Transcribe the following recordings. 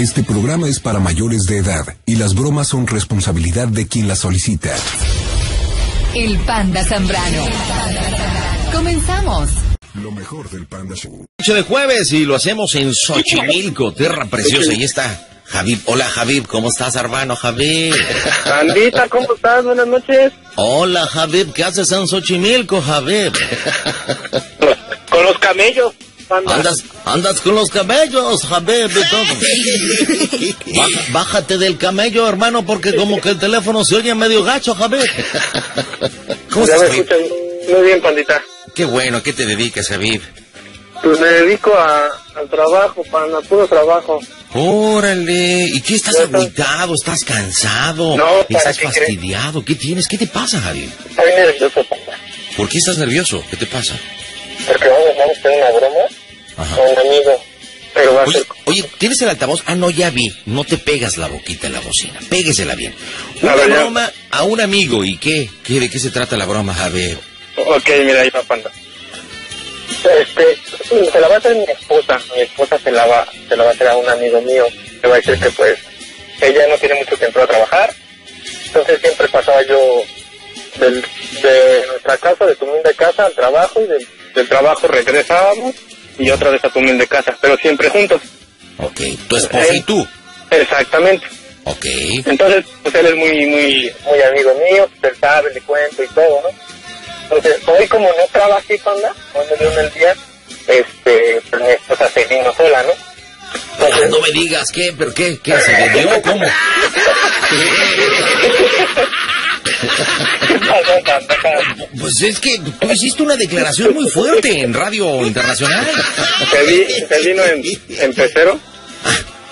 Este programa es para mayores de edad y las bromas son responsabilidad de quien las solicita. El Panda Zambrano. Comenzamos. Lo mejor del Panda Show. de jueves y lo hacemos en Xochimilco, tierra preciosa. Y está Javib. Hola Javib, ¿cómo estás hermano Javib? Pandita, ¿cómo estás? Buenas noches. Hola Javib, ¿qué haces en Xochimilco Javib? Con los camellos. Panda. Andas, andas con los camellos, Javib, y todo. Baja- bájate del camello, hermano, porque como que el teléfono se oye medio gacho, Javib. ¿Cómo ya estás, me escuchan muy bien, pandita. Qué bueno, ¿a qué te dedicas, Javib? Pues me dedico a, al trabajo, panda, puro trabajo. Órale, ¿y qué estás agüitado? ¿Estás cansado? No, ¿para ¿Estás qué crees? fastidiado? ¿Qué tienes? ¿Qué te pasa, Javier? Bien nervioso, panda. ¿Por qué estás nervioso? ¿Qué te pasa? Porque vamos a hacer una broma Ajá. con un amigo. Pero va a Oye, ser... oye, ¿tienes el altavoz? Ah, no, ya vi. No te pegas la boquita en la bocina. Péguesela bien. A Una ver, broma a un amigo. ¿Y qué? ¿Qué? ¿De qué se trata la broma, Javier? Ok, mira, ahí va, panda. Este, se la va a hacer mi esposa. Mi esposa se la va, se la va a hacer a un amigo mío. Le va a decir que pues ella no tiene mucho tiempo a trabajar. Entonces siempre pasaba yo del, de nuestra casa, de tu humilde casa al trabajo y del, del trabajo regresábamos y otra vez a tu humilde casa, pero siempre juntos. Ok, tu esposa y tú. Exactamente. Ok. Entonces, pues él es muy, muy, muy amigo mío, él sabe, le cuento y todo, ¿no? Entonces, hoy como no trabajé, panda, me dio el día, este, pues mi esposa se vino sola, ¿no? Ah, Entonces, no me digas, ¿qué? ¿Pero qué? ¿Qué? ¿Se bebió? ¿Cómo? Pues es que tú hiciste una declaración muy fuerte en Radio Internacional. se, vi- se vino en, en pecero,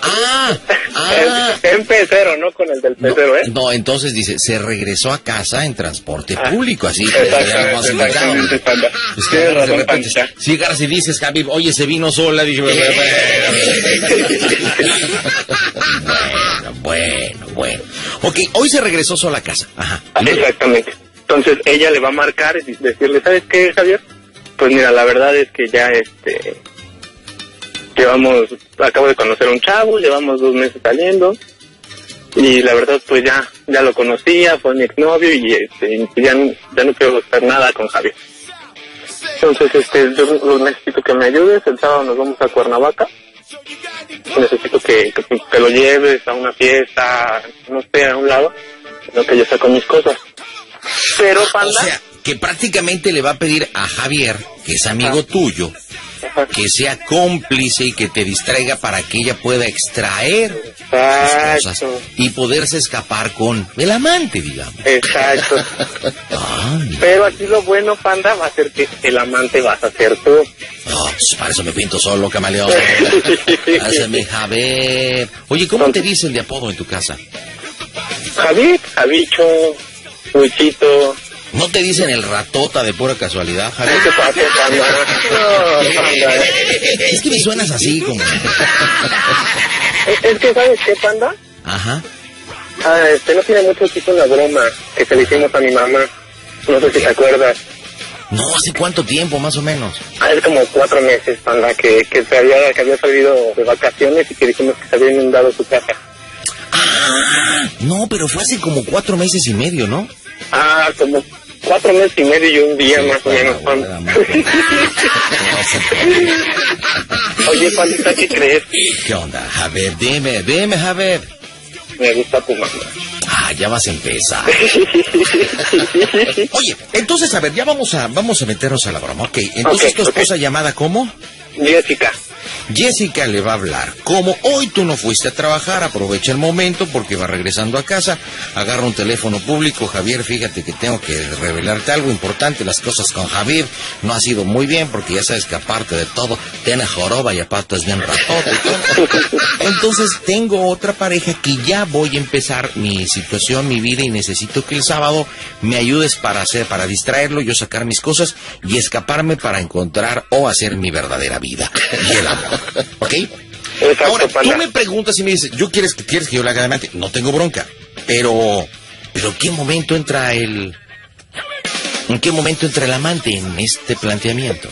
Ah, ah. en, en pecero, no con el del No, pecero, ¿eh? no, entonces dice, se regresó a casa en transporte Ah, público, así. Exactamente, exactamente, panda. Es que Tienes de razón, repente, si llegaras y dices, Javi, oye, se vino sola, dije, bueno, bueno, bueno. Ok, hoy se regresó sola a casa. Ajá. Exactamente. Entonces ella le va a marcar y decirle, ¿sabes qué, Javier? Pues mira, la verdad es que ya este llevamos, acabo de conocer a un chavo, llevamos dos meses saliendo y la verdad pues ya ya lo conocía, fue mi exnovio y este ya, no- ya no quiero hacer nada con Javier. Entonces este yo, necesito que me ayudes, el sábado nos vamos a Cuernavaca. Necesito que, que, que lo lleves a una fiesta, no sé, a un lado, lo que yo saco mis cosas. Pero, O panda, sea, que prácticamente le va a pedir a Javier, que es amigo tuyo. Que sea cómplice y que te distraiga para que ella pueda extraer sus cosas y poderse escapar con el amante, digamos. exacto. Ay, Pero aquí lo bueno, panda, va a ser que el amante vas a ser tú. no, pues para eso me pinto solo, camaleón. Hazme Javier. Oye, ¿cómo te dicen de apodo en tu casa? Javi, Javicho, Luchito, ¿No te dicen el ratota de pura casualidad, Javier? Es que me suenas así como... Es, es que, ¿sabes qué, panda? Ajá. Ah, este, no tiene mucho tiempo la broma que se le hicimos a mi mamá. No sé si te acuerdas. No, ¿hace cuánto tiempo, más o menos? Hace como cuatro meses, panda, que, que, se había, que había salido de vacaciones y que dijimos que se había inundado su casa. Ah, no, pero fue hace como cuatro meses y medio, ¿no? Ah, como cuatro meses y medio y un día más o menos. Bueno, bueno. Oye, pandita, ¿qué crees? ¿Qué onda? Javier, dime, dime, Javier. Me gusta tu mamá. Ah, ya vas a empezar. Oye, entonces, a ver, ya vamos a, vamos a meternos a la broma. Ok, entonces Ok, tu esposa ok. llamada, ¿cómo? Jessica. Jessica le va a hablar. Como hoy tú no fuiste a trabajar, aprovecha el momento porque va regresando a casa, agarra un teléfono público. Javier, fíjate que tengo que revelarte algo importante. Las cosas con Javier no ha sido muy bien porque ya sabes que aparte de todo, tiene joroba y aparte es bien ratote. Entonces tengo otra pareja que ya voy a empezar mi situación, mi vida y necesito que el sábado me ayudes para hacer, para distraerlo, yo sacar mis cosas y escaparme para encontrar o hacer mi verdadera vida y el amor. ¿Ok? Exacto, Ahora, tú me preguntas y me dices, ¿yo quieres que quieres que yo le haga adelante? No tengo bronca. Pero, pero ¿qué momento entra el, en qué momento entra el amante en este planteamiento?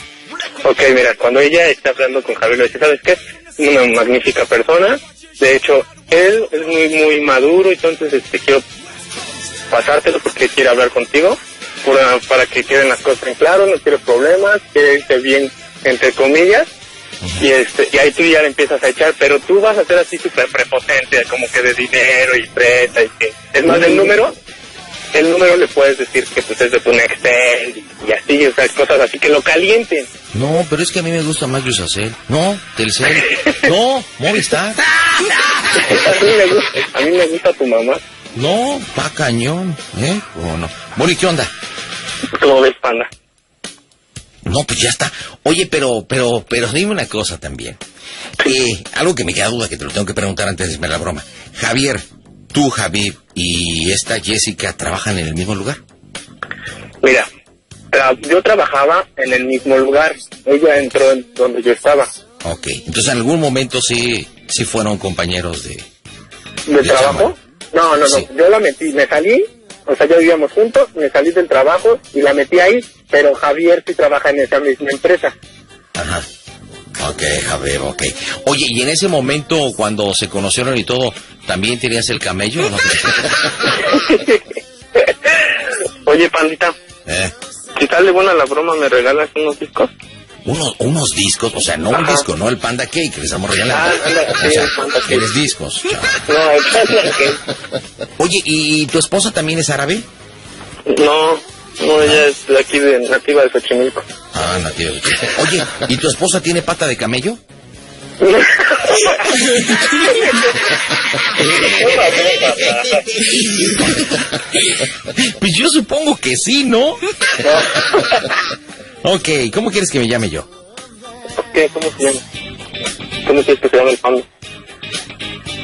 Ok, mira, cuando ella está hablando con Javier, le dice, ¿sabes qué? Una magnífica persona, De hecho, él es muy, muy maduro, entonces este, quiero pasártelo porque quiere hablar contigo, para, para que queden las cosas en claro, no quiere problemas, quiere irte bien, entre comillas, y este y ahí tú ya le empiezas a echar, pero tú vas a ser así súper prepotente, como que de dinero y preta y que... Es más, el número, el número le puedes decir que pues es de tu Nextel y así, o sea, cosas así que lo calienten. No, pero es que a mí me gusta más Yusacel. No, Telcel. No, Movistar. a, mí me gusta, a mí me gusta tu mamá. No, pa' cañón, ¿eh? ¿O no? Mori, ¿qué onda? ¿Cómo ves, panda? No, pues ya está. Oye, pero, pero, pero dime una cosa también. Eh, algo que me queda duda, que te lo tengo que preguntar antes de hacerme la broma. Javier, tú, Javier, y esta Jessica trabajan en el mismo lugar. Mira, tra- yo trabajaba en el mismo lugar. Ella entró en donde yo estaba. Ok, entonces en algún momento sí, sí fueron compañeros de... ¿De De trabajo? No, no, no. Sí. Yo la metí, me salí, o sea, ya vivíamos juntos, me salí del trabajo y la metí ahí, pero Javier sí trabaja en esa misma empresa. Ajá. Ok, Javier, ok. Oye, y en ese momento, cuando se conocieron y todo, ¿también tenías el camello o no? Oye, pandita, ¿Eh? si sale buena la broma, ¿me regalas unos discos? Unos, unos discos, o sea, no un disco, no el Panda Cake que les estamos regalando. Ah, anda, sí, o sea, el Panda Cake. discos. chao. No, Oye, ¿y tu esposa también es árabe? no, no, ella es de aquí, de nativa de Xochimilco. Ah, nativo. Oye, ¿y tu esposa tiene pata de camello? Pues yo supongo que sí, ¿no? Ok, ¿cómo quieres que me llame yo? ¿Qué? ¿Cómo se llama? ¿Cómo quieres que se llame el panda?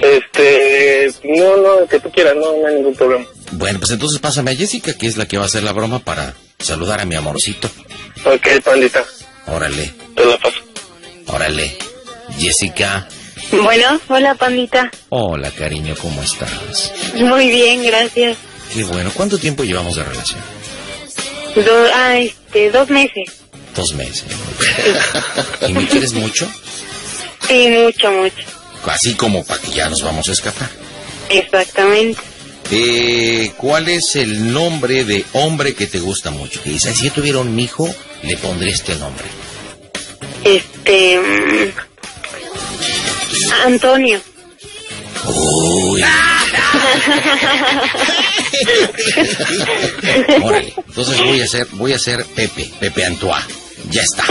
Este, no, no, que tú quieras, no, no hay ningún problema. Bueno, pues entonces pásame a Jessica, que es la que va a hacer la broma para saludar a mi amorcito. Ok, pandita, Órale, te la paso. órale. Jessica. Bueno, hola pandita. Hola, cariño, ¿cómo estás? Muy bien, gracias. Qué bueno. ¿Cuánto tiempo llevamos de relación? Do- ah, este, dos meses. Dos meses. ¿Y me quieres mucho? Sí, mucho, mucho. Así como para que ya nos vamos a escapar. Exactamente. Eh, ¿Cuál es el nombre de hombre que te gusta mucho? Que dice, si yo tuviera un hijo, le pondré este nombre. Este. mm, Antonio. Uy. Órale. Entonces voy a hacer, voy a hacer Pepe, Pepe Antoine. Ya está.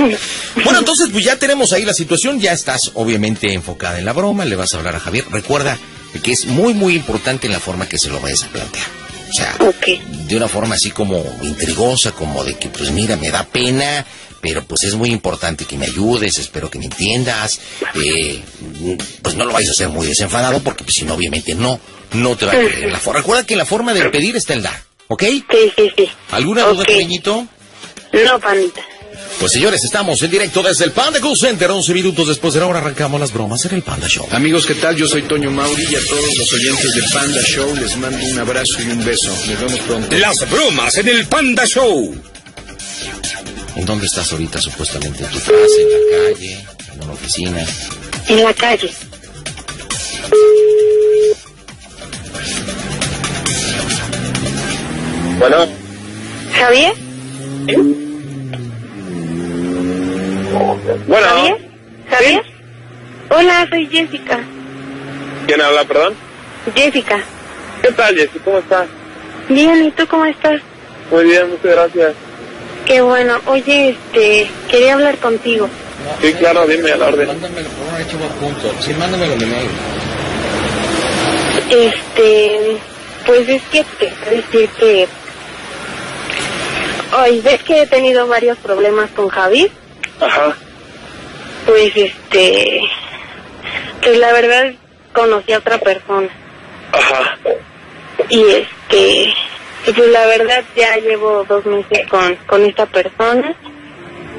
Bueno, entonces pues ya tenemos ahí la situación, ya estás obviamente enfocada en la broma, le vas a hablar a Javier. Recuerda que es muy muy importante la forma que se lo vayas a plantear. O sea, de una forma así como intrigosa, como de que pues mira, me da pena, pero pues es muy importante que me ayudes, espero que me entiendas. Eh, pues no lo vais a hacer muy desenfadado porque pues si no obviamente no, no te va a creer la forma. Recuerda que en la forma de pedir está el dar, ¿ok? Sí, sí, sí. ¿Alguna duda, Ok. cariñito? No, pandita. Pues señores, estamos en directo desde el Panda Cool Center. 11 minutos después de la hora arrancamos las bromas en el Panda Show. Amigos, ¿qué tal? Yo soy Toño Mauri y a todos los oyentes de Panda Show les mando un abrazo y un beso. Nos vemos pronto. Las bromas en el Panda Show. ¿En dónde estás ahorita supuestamente? ¿En tu casa, en la calle, en una oficina? En la calle. Bueno, ¿Javier? bueno, ¿Javier? ¿Javier? Hola, soy Jessica. ¿quién habla, perdón? Jessica. ¿Qué tal, Jessy? ¿Cómo estás? Bien, ¿y tú cómo estás? Muy bien, muchas gracias. Qué bueno. Oye, este, quería hablar contigo. Sí, claro, dime a la orden. Mándamelo por un archivo adjunto. Sí, mándamelo en mail. Este, pues es que te quiero decir que... Hoy ves que he tenido varios problemas con Javi. Ajá. Pues este, pues la verdad conocí a otra persona. Ajá. Y este, pues la verdad ya llevo dos meses con, con esta persona.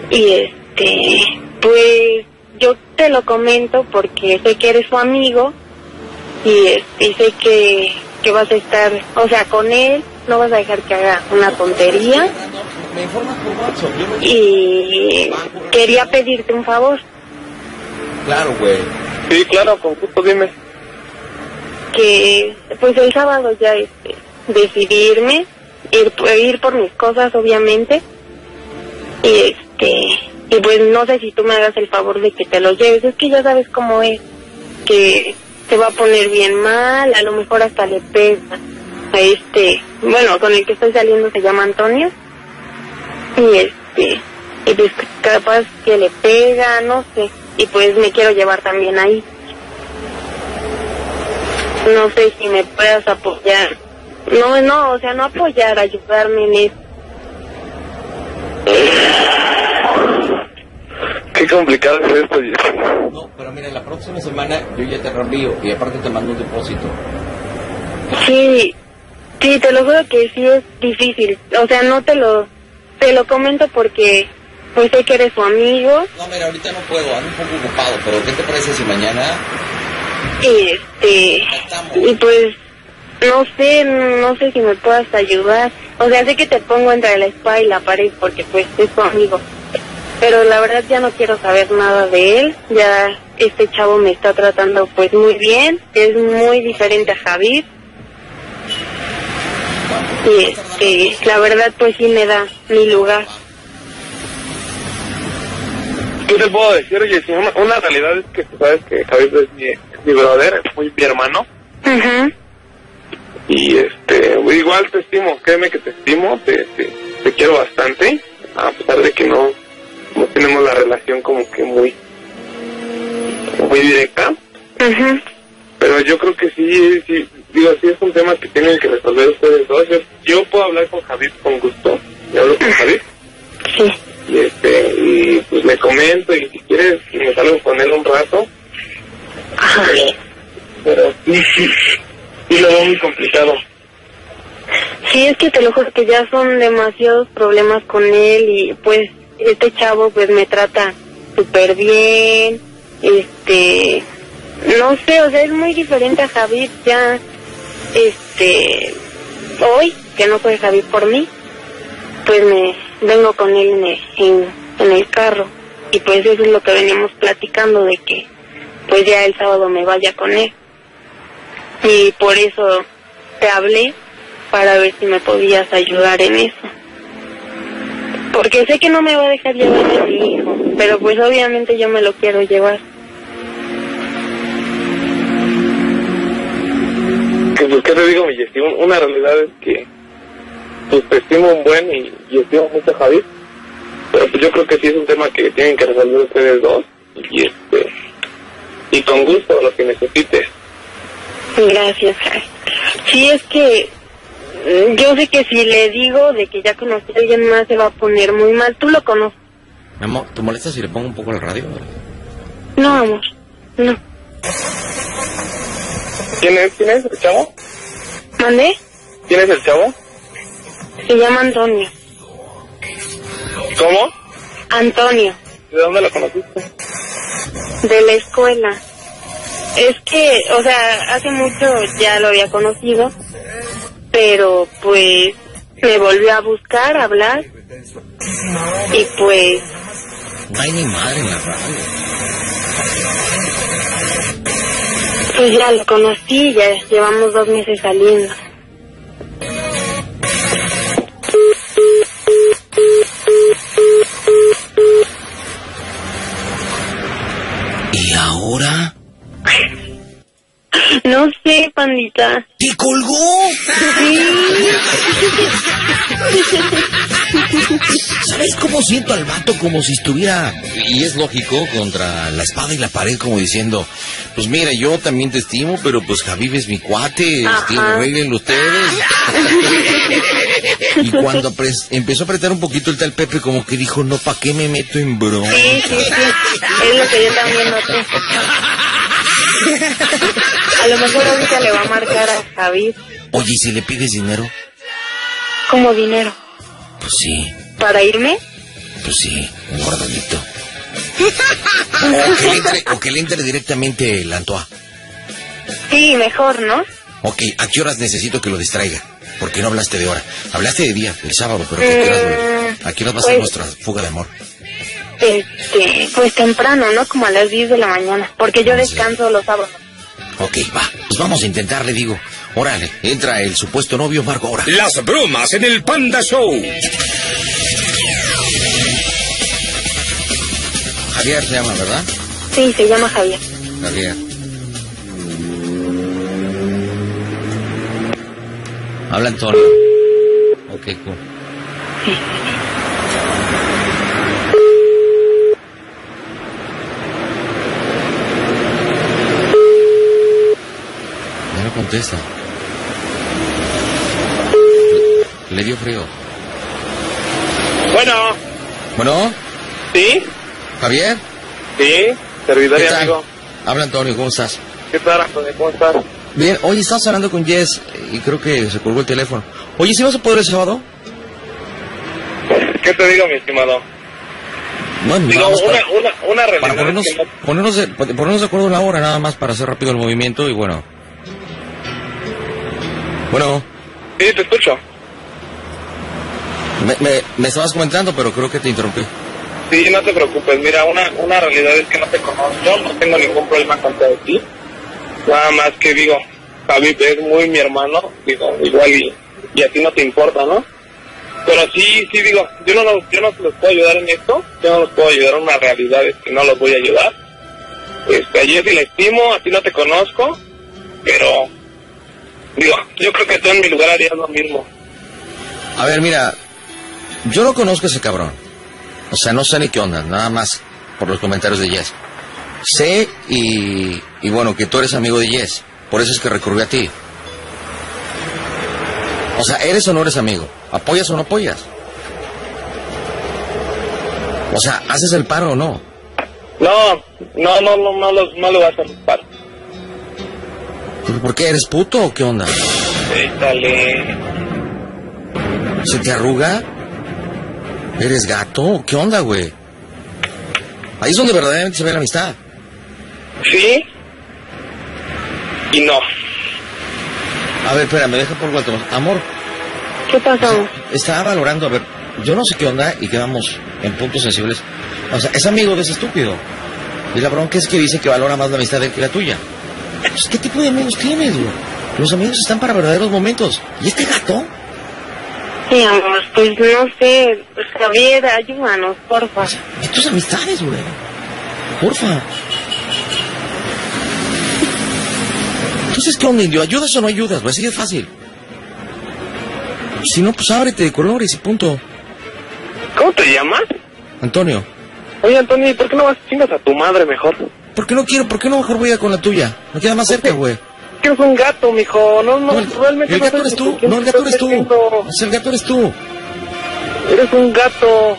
Y este, pues yo te lo comento porque sé que eres su amigo. Y este, y sé que, que vas a estar, o sea, con él, no vas a dejar que haga una tontería. Y quería pedirte un favor. Claro, güey. Sí, claro, con gusto, dime. que pues el sábado ya este, decidirme, ir, ir por mis cosas obviamente. Y este, y pues no sé si tú me hagas el favor de que te lo lleves, es que ya sabes cómo es, que se va a poner bien mal, a lo mejor hasta le pesa a este, bueno, con el que estoy saliendo se llama Antonio. Y este, y pues capaz que le pega, no sé, y pues me quiero llevar también ahí. No sé si me puedas apoyar. No, no, o sea, no apoyar, ayudarme en eso. Qué complicado es esto, Jessy. No, pero mira, la próxima semana yo ya te reenvío y aparte te mando un depósito. Sí, sí, te lo juro que sí es difícil. O sea, no te lo, te lo comento porque pues sé que eres su amigo No, mira, ahorita no puedo, ando un poco ocupado, pero ¿qué te parece si mañana y este, y pues no sé, no sé si me puedas ayudar. O sea, sé que te pongo entre la espada y la pared porque pues es tu amigo. Pero la verdad ya no quiero saber nada de él. Ya este chavo me está tratando pues muy bien. Es muy diferente a Javid. Y este, la verdad pues sí me da mi lugar. ¿Qué te puedo decir, Jessy? Una, una realidad es que sabes que Javier es mi, mi brother, es muy mi hermano. Ujú. Y este, igual te estimo, créeme que te estimo, te, te, te quiero bastante, a pesar de que no, no tenemos la relación como que muy, muy directa. Pero yo creo que sí, sí, digo, sí es un tema que tienen que resolver ustedes dos. Yo, yo puedo hablar con Javier con gusto, yo hablo con Javier. Sí. Y este, y pues le comento, y si quieres, me salgo con él un rato. Ay. Pero sí, sí, sí lo veo muy complicado. Sí, es que te lo juro que ya son demasiados problemas con él y pues este chavo pues me trata súper bien, este, no sé, o sea, es muy diferente a Javid ya, este, hoy, que no fue Javid por mí, pues me vengo con él en el, en, en el carro y pues eso es lo que veníamos platicando de que pues ya el sábado me vaya con él y por eso te hablé para ver si me podías ayudar en eso. Porque sé que no me va a dejar llevar a mi hijo, pero pues obviamente yo me lo quiero llevar. Pues, ¿qué te digo, mi Una realidad es que pues te estimo un buen y, y estimo mucho a Javier. Pero pues yo creo que sí es un tema que tienen que resolver ustedes dos. Y este y con gusto lo que necesites. Gracias. Sí, es que mm, yo sé que si le digo de que ya conocí a alguien más se va a poner muy mal. Tú lo conoces. Mi amor, ¿te molesta si le pongo un poco el radio? No, amor. No. ¿Quién es, quién es el chavo? ¿Mandé? ¿Quién es el chavo? Se llama Antonio. ¿Cómo? Antonio, ¿De dónde lo conociste? de la escuela. Es que, o sea, hace mucho ya lo había conocido, pero pues me volvió a buscar, a hablar, y pues No hay ni madre en la radio. Pues ya lo conocí, ya llevamos dos meses saliendo. ¿Y ahora? No sé, pandita. ¿Te colgó? ¿Sabes cómo siento al vato? Como si estuviera, y es lógico, contra la espada y la pared, como diciendo, pues mira, yo también te estimo, pero pues Javier es mi cuate, Ajá. este, arreglen ustedes. y cuando empezó a apretar un poquito el tal Pepe, como que dijo, no, ¿pa' qué me meto en broma? Sí, sí, sí. Es lo que yo también noté. A lo mejor ahorita le va a marcar a Javid Oye, ¿y si le pides dinero? como dinero. Pues sí, ¿Para irme? pues sí, un gordolito. O que le entre, o que le entre directamente el Antoa. Sí, mejor, ¿no? Ok, ¿a qué horas necesito que lo distraiga? Porque no hablaste de hora. Hablaste de día, el sábado, pero ¿a qué horas, güey? ¿A qué horas va a ser Pues- nuestra fuga de amor? Este, pues temprano, ¿no? Como a las 10 de la mañana. Porque yo descanso los sábados. Ok, va. Pues vamos a intentar, le digo. Órale, entra el supuesto novio Marco ahora. Las bromas en el Panda Show. Javier se llama, ¿verdad? Sí, se llama Javier. Javier. Habla Antonio. Ok, cool. Ya no contesta. Le, dio frío. Bueno, Bueno, ¿sí? Javier. Sí, servidor ¿Qué y amigo. Habla Antonio, ¿cómo estás? ¿Qué tal, Antonio? ¿Cómo estás? Bien, oye, estabas hablando con Jess y creo que se colgó el teléfono. Oye, ¿sí vas a poder el sábado? ¿Qué te digo, mi estimado? Bueno, Digo, una, para, una, una realidad para ponernos, es que no- ponernos, de, ponernos de acuerdo en la hora, nada más para hacer rápido el movimiento y bueno. Bueno, Sí, te escucho. me, me, me estabas comentando, pero creo que te interrumpí. Sí, no te preocupes. Mira, una, una realidad es que no te conozco, no tengo ningún problema contra ti. Nada más que digo, Javi es muy mi hermano, digo, igual y, y a ti no te importa, ¿no? Pero sí, sí digo, yo no, los- yo no los puedo ayudar en esto, yo no los puedo ayudar en una realidad, es que no los voy a ayudar. Este, a Jessy la estimo, a ti no te conozco, pero digo, yo creo que tú en mi lugar harías lo mismo. A ver, mira, yo no conozco a ese cabrón. O sea, no sé ni qué onda, nada más por los comentarios de Jess. Sé y, y bueno, que tú eres amigo de Jess. Por eso es que recurrí a ti. O sea, ¿eres o no eres amigo? ¿Apoyas o no apoyas? O sea, ¿haces el paro o no? No, no, no, no, no, lo- no le vas a hacer paro. ¿Pero ¿Por qué? ¿Eres puto o qué onda? Échale. ¿Se te arruga? ¿Eres gato? ¿Qué onda, güey? Ahí es donde verdaderamente se ve la amistad. Sí y no. A ver, espera, me deja por alto. Amor, ¿Qué pasó? estaba valorando, a ver, yo no sé qué onda y quedamos en puntos sensibles. O sea, es amigo de ese estúpido. Y la bronca es que dice que valora más la amistad de él que la tuya. Pues, ¿Qué tipo de amigos tienes, güey? Los amigos están para verdaderos momentos. ¿Y este gato? Sí, amor, pues no sé. Pues, Javier, ayúdanos, porfa. De tus amistades, güey. Porfa. Entonces, ¿qué onda, indio? ¿Ayudas o no ayudas, güey? Así es fácil. Si no, pues ábrete de colores y punto. ¿Cómo te llamas? Antonio, Oye, Antonio, ¿y por qué no vas chingas a tu madre mejor? ¿Por qué no quiero? ¿Por qué no mejor voy a con la tuya? Me queda más cerca, güey. Que eres un gato, mijo. No, no, No, el, realmente el gato eres con tú. quién No, el gato eres tú. Es el gato eres tú. Eres un gato.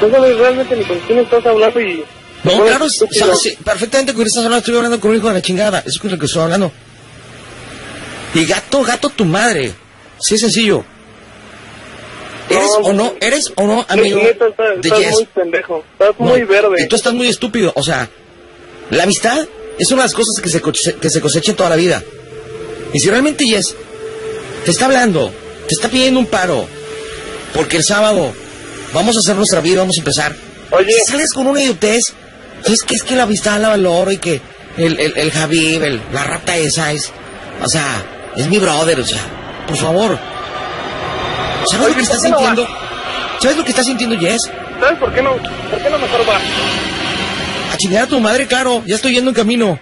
No sabes realmente ni con quién estás hablando y... No, claro, sí, perfectamente con estás hablando. Estoy hablando con un hijo de la chingada. Eso es lo que estoy hablando. Y gato, gato, tu madre. Sí, es sencillo. ¿Eres No, o no? ¿Eres o no amigo Neta, estás, de estás Jess? muy pendejo. Estás No, muy verde. Y tú estás muy estúpido. O sea, la amistad es una de las cosas que se, que se cosecha toda la vida. Y si realmente Jess te está hablando, te está pidiendo un paro, porque el sábado vamos a hacer nuestra vida, vamos a empezar. Oye. Si sales con una idiotez, es que es que la amistad la valoro y que el, el, el Javib, el- la rata esa es, o sea, es mi brother, o sea, por favor. ¿Sabes lo que está ¿por qué no sintiendo? ¿Sabes lo que está sintiendo Jess? ¿Sabes por qué no? ¿Por qué no mejor vas? A chingar a tu madre, claro. Ya estoy yendo en camino.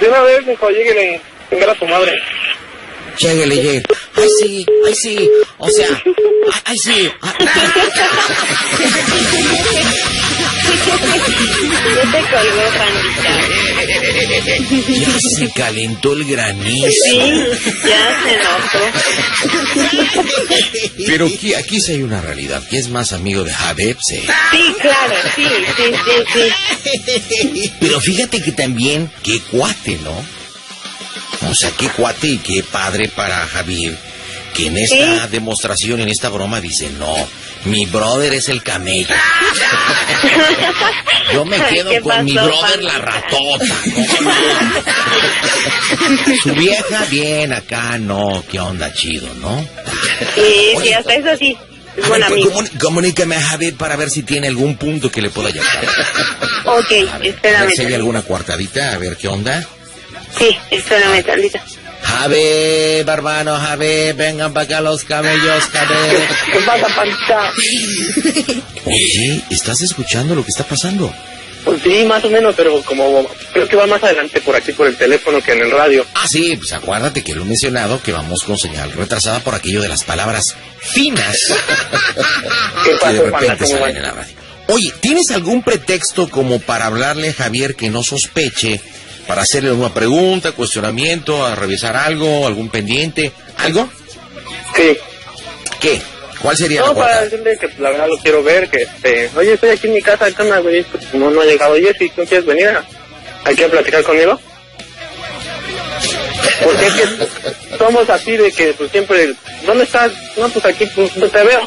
De una vez, mijo, lléguele. Chingar a tu madre. Lléguele, lléguele. Ay, sí, ay, sí. O sea, ay, ay, sí. Ah, te colgó. Ya se calentó el granizo. Sí, ya se notó. Pero aquí, aquí sí hay una realidad. que es más amigo de Javeb, sí. Sí, claro, sí, sí, sí, sí. Pero fíjate que también, qué cuate, ¿no? O sea, qué cuate y qué padre para Javier. Que en esta demostración, en esta broma, dice, no, mi brother es el camello. Yo me quedo ¿Qué con mi brother la ratota. Su vieja bien acá, no, qué onda chido, ¿no? Sí, Oye, sí, hasta eso sí. es buen ver, amigo. comunícame a Javier para ver si tiene algún punto que le pueda ayudar. Ok, espérame. ver si hay tantito. alguna cuartadita, a ver qué onda. Sí, espérame tantito. Javier, hermano, Javier, vengan para acá los cabellos, Javier. ¿Qué pasa, pandita? Oye, ¿estás escuchando lo que está pasando? Pues sí, más o menos, pero como creo que va más adelante por aquí por el teléfono que en el radio. Ah, sí, pues acuérdate que lo he mencionado, que vamos con señal retrasada por aquello de las palabras finas ¿Qué que de pasó, panda? repente ¿Cómo salen en la radio. Oye, ¿tienes algún pretexto como para hablarle a Javier que no sospeche, para hacerle alguna pregunta, cuestionamiento, a revisar algo, algún pendiente, algo? Sí. ¿Qué? ¿Cuál sería la No, para decirle que pues, la verdad lo quiero ver, que este... Oye, estoy aquí en mi casa, ¿qué onda, güey? Pues, no, no ha llegado Jessy, ¿tú quieres venir a- aquí a platicar conmigo? Porque es que somos así de que pues siempre... ¿Dónde estás? No, pues aquí pues, no te veo.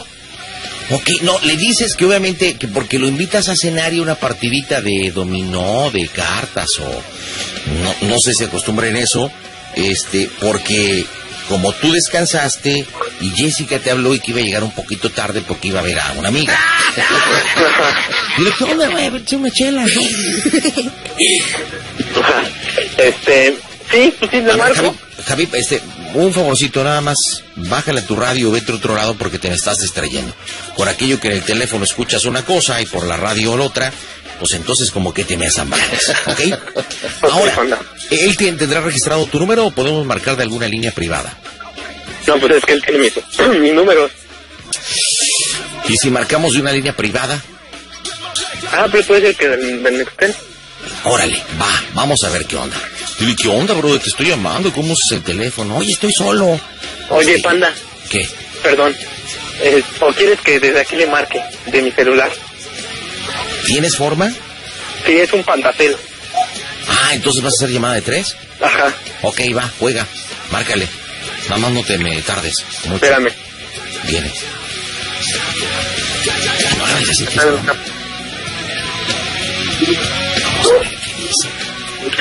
Ok, no, le dices que obviamente que porque lo invitas a cenar y una partidita de dominó, de cartas o no, no sé si acostumbren eso, este, porque como tú descansaste y Jessica te habló y que iba a llegar un poquito tarde porque iba a ver a una amiga. Dile, ¿qué onda, güey? Vete una chela, ¿no? Este... Sí, pues sí, ver, marco. Javi, Javi, este, un favorcito nada más, bájale a tu radio, vete a otro lado porque te me estás distrayendo. Por aquello que en el teléfono escuchas una cosa y por la radio la otra, pues entonces como que te me asambalas, ¿ok? Ahora. ¿él te- tendrá registrado tu número o podemos marcar de alguna línea privada? No, pues es que él tiene mis, mis números. Y si marcamos de una línea privada, Ah, pero puede ser que del, del Nextel. órale, va, vamos a ver qué onda. Dile, ¿qué onda, bro? Te estoy llamando, ¿cómo es el teléfono? Oye, estoy solo. Oye, panda, ¿Qué? perdón. Eh, ¿O quieres que desde aquí le marque de mi celular? ¿Tienes forma? Sí, es un pandacel. Ah, entonces vas a hacer llamada de tres. Ajá, Ok, va, juega, márcale. Nada más no te me tardes. mucho. espérame. Viene. No hagas así, que-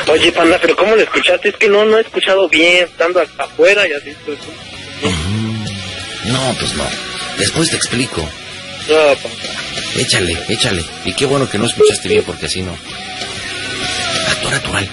Oye, panda, pero ¿cómo lo escuchaste? Es que no, no he escuchado bien, estando hasta afuera y así. pues. Mm, No, pues no. Después te explico. No, panda. Échale, échale. Y qué bueno que no escuchaste bien porque así no. Actor natural.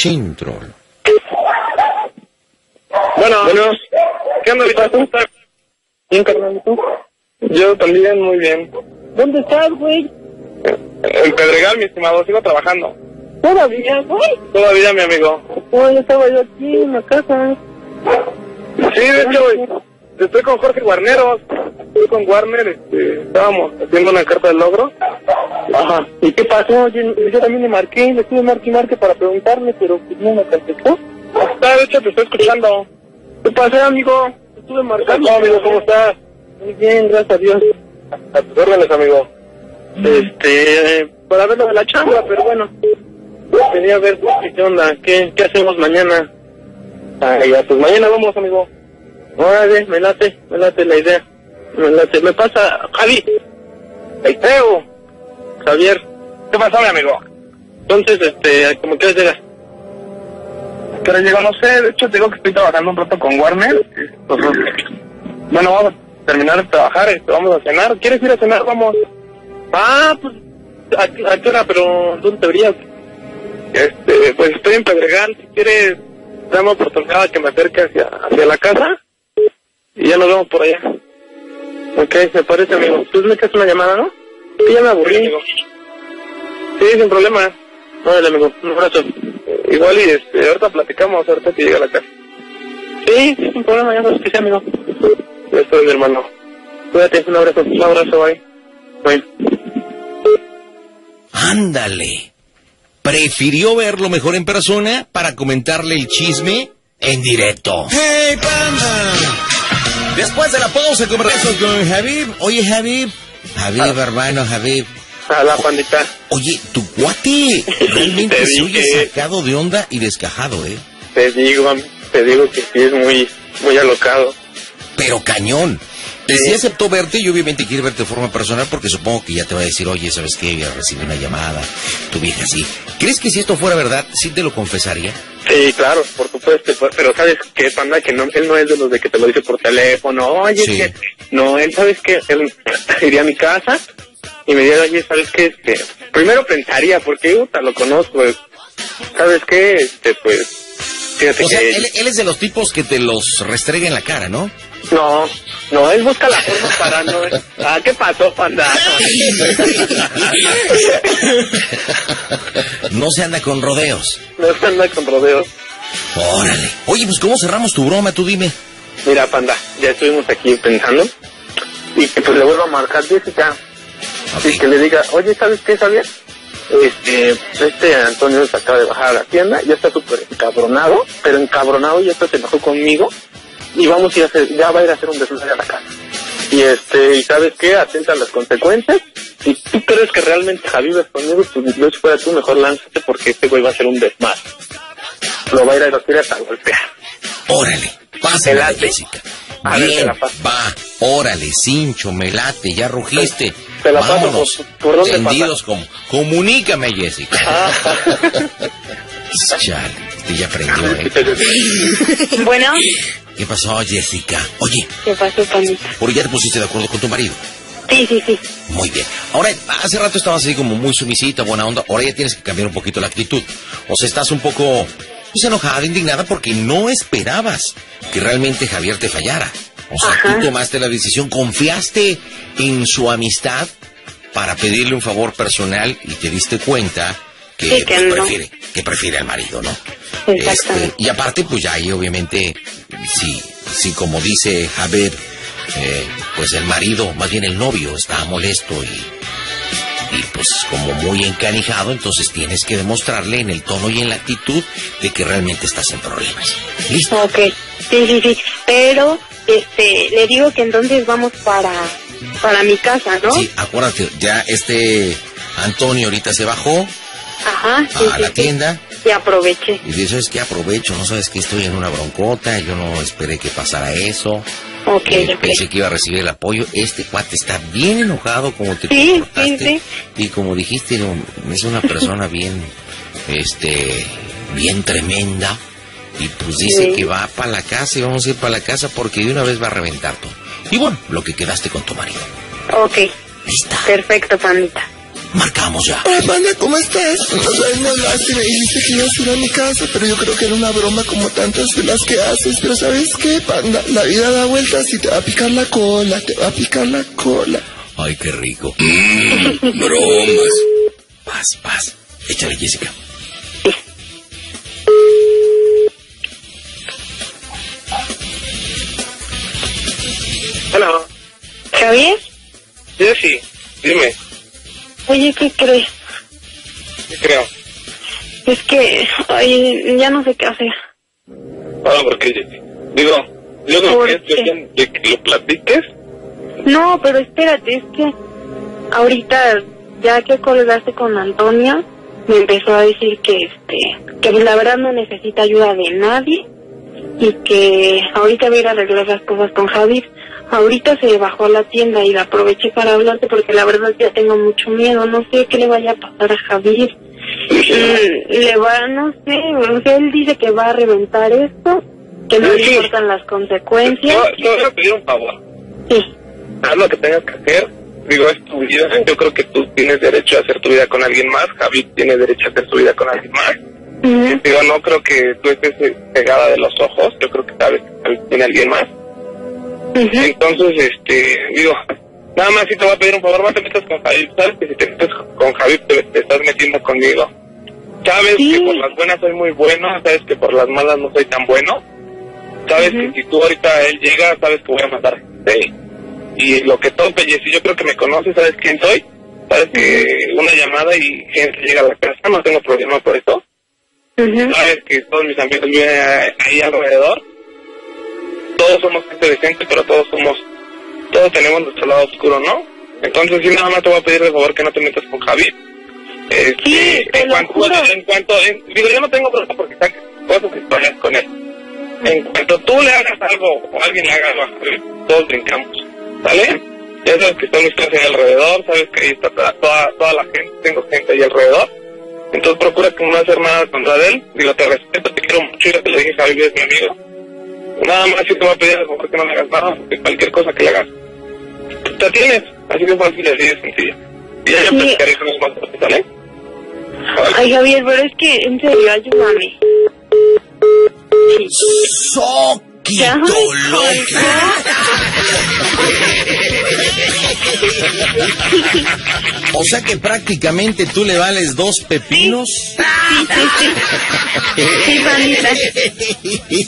Chintrol. Bueno, bueno. ¿Qué onda, Vita? ¿Cómo estás? Bien, carnal, ¿y tú? Yo también, muy bien. ¿Dónde estás, güey? En Pedregal, mi estimado, sigo trabajando. ¿Todavía, güey? Todavía, mi amigo. Yo estaba yo aquí en la casa. Sí, de hecho, güey, estoy con Jorge Guarneros. Estoy con Warner, este, estábamos haciendo una carta de logro. Ajá. ¿Y qué pasó? Yo, yo también le marqué, le estuve marque y marque para preguntarle, pero pues no me contestó. Está, de hecho, te estoy escuchando. ¿Qué pasó, amigo? Estuve marcando. amigo, ¿cómo estás? Muy bien, gracias a Dios. A tus órdenes, amigo. Este, para ver lo de la chamba, pero bueno. Quería ver qué onda, qué, qué hacemos mañana. Ah, ya, pues mañana vamos, amigo. Órale, me late, me late la idea. Me me pasa, Javi. Teo. Javier. ¿Qué pasó, mi amigo? Entonces, este, como que llegas. Pero llego, no sé, de hecho te digo que estoy trabajando un rato con Warner. Entonces, bueno, vamos a terminar de trabajar, este, vamos a cenar. ¿Quieres ir a cenar? Vamos. Ah, pues, ¿a, a qué hora? Pero, ¿dónde te verías? Este, pues estoy en Pedregal, si quieres, dame oportunidad que me acerque hacia, hacia la casa y ya nos vemos por allá. Ok, me parece, amigo. Tú me echas una llamada, ¿no? Sí, ya me aburrí. Sí, sin problema. Órale, amigo, un abrazo. Igual y este, ahorita platicamos, ahorita que llega a la casa. Sí, sí, sin problema, ya sabes que sí, amigo. Ya estoy, mi hermano. Cuídate, un abrazo, un abrazo, bye. Bye. Ándale. Prefirió verlo mejor en persona para comentarle el chisme en directo. ¡Hey, panda! Después de la pausa, conversamos con Javib. Oye, Javib. Javib, hermano, Javib. A la pandita. Oye, tu cuate realmente Te se oye sacado de onda y descajado, ¿eh? Te digo, te digo que sí es muy, muy alocado. Pero cañón. Y Sí. si aceptó verte y obviamente quiere verte de forma personal porque supongo que ya te va a decir, oye, ¿sabes qué? Ya recibí una llamada, tu vieja así. ¿Crees que si esto fuera verdad, sí te lo confesaría? Sí, claro, por supuesto, pues, pero ¿sabes qué, panda? Que no, él no es de los de que te lo dice por teléfono, oye, Sí. que... No, él, ¿sabes qué? Él iría a mi casa y me diría, oye, ¿sabes qué? Este, primero pensaría, porque puta, lo conozco, eh, ¿sabes qué? Este, pues, fíjate O sea, que... él, él es de los tipos que te los restrega en la cara, ¿no? No, no, él busca la forma para no... Ah, ¿qué pasó, panda? No se anda con rodeos. No se anda con rodeos. Órale. Oye, pues ¿cómo cerramos tu broma? Tú dime. Mira, panda, ya estuvimos aquí pensando y que pues le vuelvo a marcar Jessica y Ok. que le diga, oye, ¿sabes qué, Javier? Este, este Antonio se acaba de bajar a la tienda, ya está súper encabronado, pero encabronado y esto se enojó conmigo y vamos a ir a hacer, ya va a ir a hacer un desmadre a la casa. Y este, ¿y sabes qué? Atenta a las consecuencias. Si tú crees que realmente Javi es conmigo, pues yo si fuera tú, mejor lánzate porque este güey va a hacer un desmadre. Lo va a ir a ir hasta golpear. Órale. Late. Jessica. A Bien, paso. va. Órale, cincho, me late, ya rugiste. Te la paso, Vámonos. ¿por- por dónde Tendidos como. Comunícame, Jessica. Ah. Chale, este ya aprendió, ¿eh? Bueno, ¿Qué pasó, Jessica? Oye, ¿qué pasó, panita? ¿por ya te pusiste de acuerdo con tu marido? Sí, sí, sí. Muy bien. Ahora, hace rato estabas así como muy sumisita, buena onda. Ahora ya tienes que cambiar un poquito la actitud. O sea, estás un poco pues, enojada, indignada porque no esperabas que realmente Javier te fallara. O sea, Ajá. tú tomaste la decisión, confiaste en su amistad para pedirle un favor personal y te diste cuenta que, Sí, que pues, no. prefiere, que prefiere al marido, ¿no? Este, y aparte, pues ya ahí obviamente, si, si como dice Javier, eh, pues el marido, más bien el novio, está molesto y, y pues como muy encanijado, entonces tienes que demostrarle en el tono y en la actitud de que realmente estás en problemas. ¿Listo? Ok, sí, sí, sí. Pero, este, le digo que entonces vamos para, para mi casa, ¿no? Sí, acuérdate, ya este Antonio ahorita se bajó Ajá, sí, a sí, la sí. tienda Y aproveché. y dice, ¿sabes qué? Aprovecho, no sabes que estoy en una broncota, yo no esperé que pasara eso. Ok, Eh, pensé que iba a recibir el apoyo. Este cuate está bien enojado como te Sí, comportaste. sí, Y como dijiste, es una persona bien, este, bien tremenda. Y pues dice Sí. que va para la casa y vamos a ir para la casa porque de una vez va a reventar todo. Y bueno, lo que quedaste con tu marido. Ok, Lista. perfecto, pandita. Marcamos ya. Hola, panda, ¿cómo estás? Sea, me hablaste y me dijiste que ibas a ir a mi casa, pero yo creo que era una broma como tantas de las que haces. Pero ¿sabes qué, panda? La vida da vueltas y te va a picar la cola, te va a picar la cola. Ay, qué rico. Mm, bromas. Paz, paz. Échale, Jessica. Hola, ¿Javier? Jessy, dime, Oye, ¿qué crees? ¿qué creo? Es que, ay, ya no sé qué hacer. Ahora, ¿por qué, Jessy? Digo, yo no de que lo platiques. No, pero espérate, es que ahorita, ya que colgaste con Antonia, me empezó a decir que, este, que la verdad no necesita ayuda de nadie y que ahorita voy a ir a arreglar las cosas con Javi. Ahorita se bajó a la tienda y la aproveché para hablarte porque la verdad ya tengo mucho miedo. No sé qué le vaya a pasar a Javier. Mm, le va, no sé, o sea, él dice que va a reventar esto, que no le Sí. importan las consecuencias. Yo, voy a pedir un favor. Sí, Haz lo que tengas que hacer. Digo, es tu vida. Yo creo que tú tienes derecho a hacer tu vida con alguien más. Javi tiene derecho a hacer su vida con alguien más. Ujú. Digo, no creo que tú estés pegada de los ojos. Yo creo que sabes que tiene alguien más. Entonces, este, digo, nada más si te voy a pedir un favor, no te metas con Javi. Sabes que si te metes con Javi te, te estás metiendo conmigo. Sabes Sí. que por las buenas soy muy bueno, sabes que por las malas no soy tan bueno. Sabes que si tú ahorita él llega, sabes que voy a matar gente. Y lo que tope, Jessy, yo creo que me conoces, sabes quién soy. Sabes que una llamada y gente llega a la casa, no tengo problema por eso. Ujú. Sabes que todos mis amigos viven ahí alrededor. Todos somos gente decente, pero todos somos, todos tenemos nuestro lado oscuro, ¿no? Entonces, sí, nada más te voy a pedir de favor que no te metas con Javi. Este, Sí, te en lo cuanto, juro. en cuanto, en- digo, yo no tengo problema porque saques cosas y vayas con él. En cuanto tú le hagas algo o alguien le haga algo, todos brincamos, ¿vale? Ya sabes que solo estás ahí alrededor, sabes que ahí está toda, toda, toda la gente, tengo gente ahí alrededor. Entonces procura que no hacer nada contra él. Digo, te respeto, te quiero mucho, ya te lo dije, Javier, es mi amigo. Nada más si te voy a pedir algo que no le hagas nada, porque cualquier cosa que le hagas, te tienes. Así de fácil así de sencillo. Y ya yo Sí. platicaré con los más. Vale. Ay, Javier, pero es que, en serio, ayúdame. Sí. Ya, ¡Soquito ay, loco! O sea que prácticamente tú le vales dos pepinos Sí, sí, sí. Sí, pandita.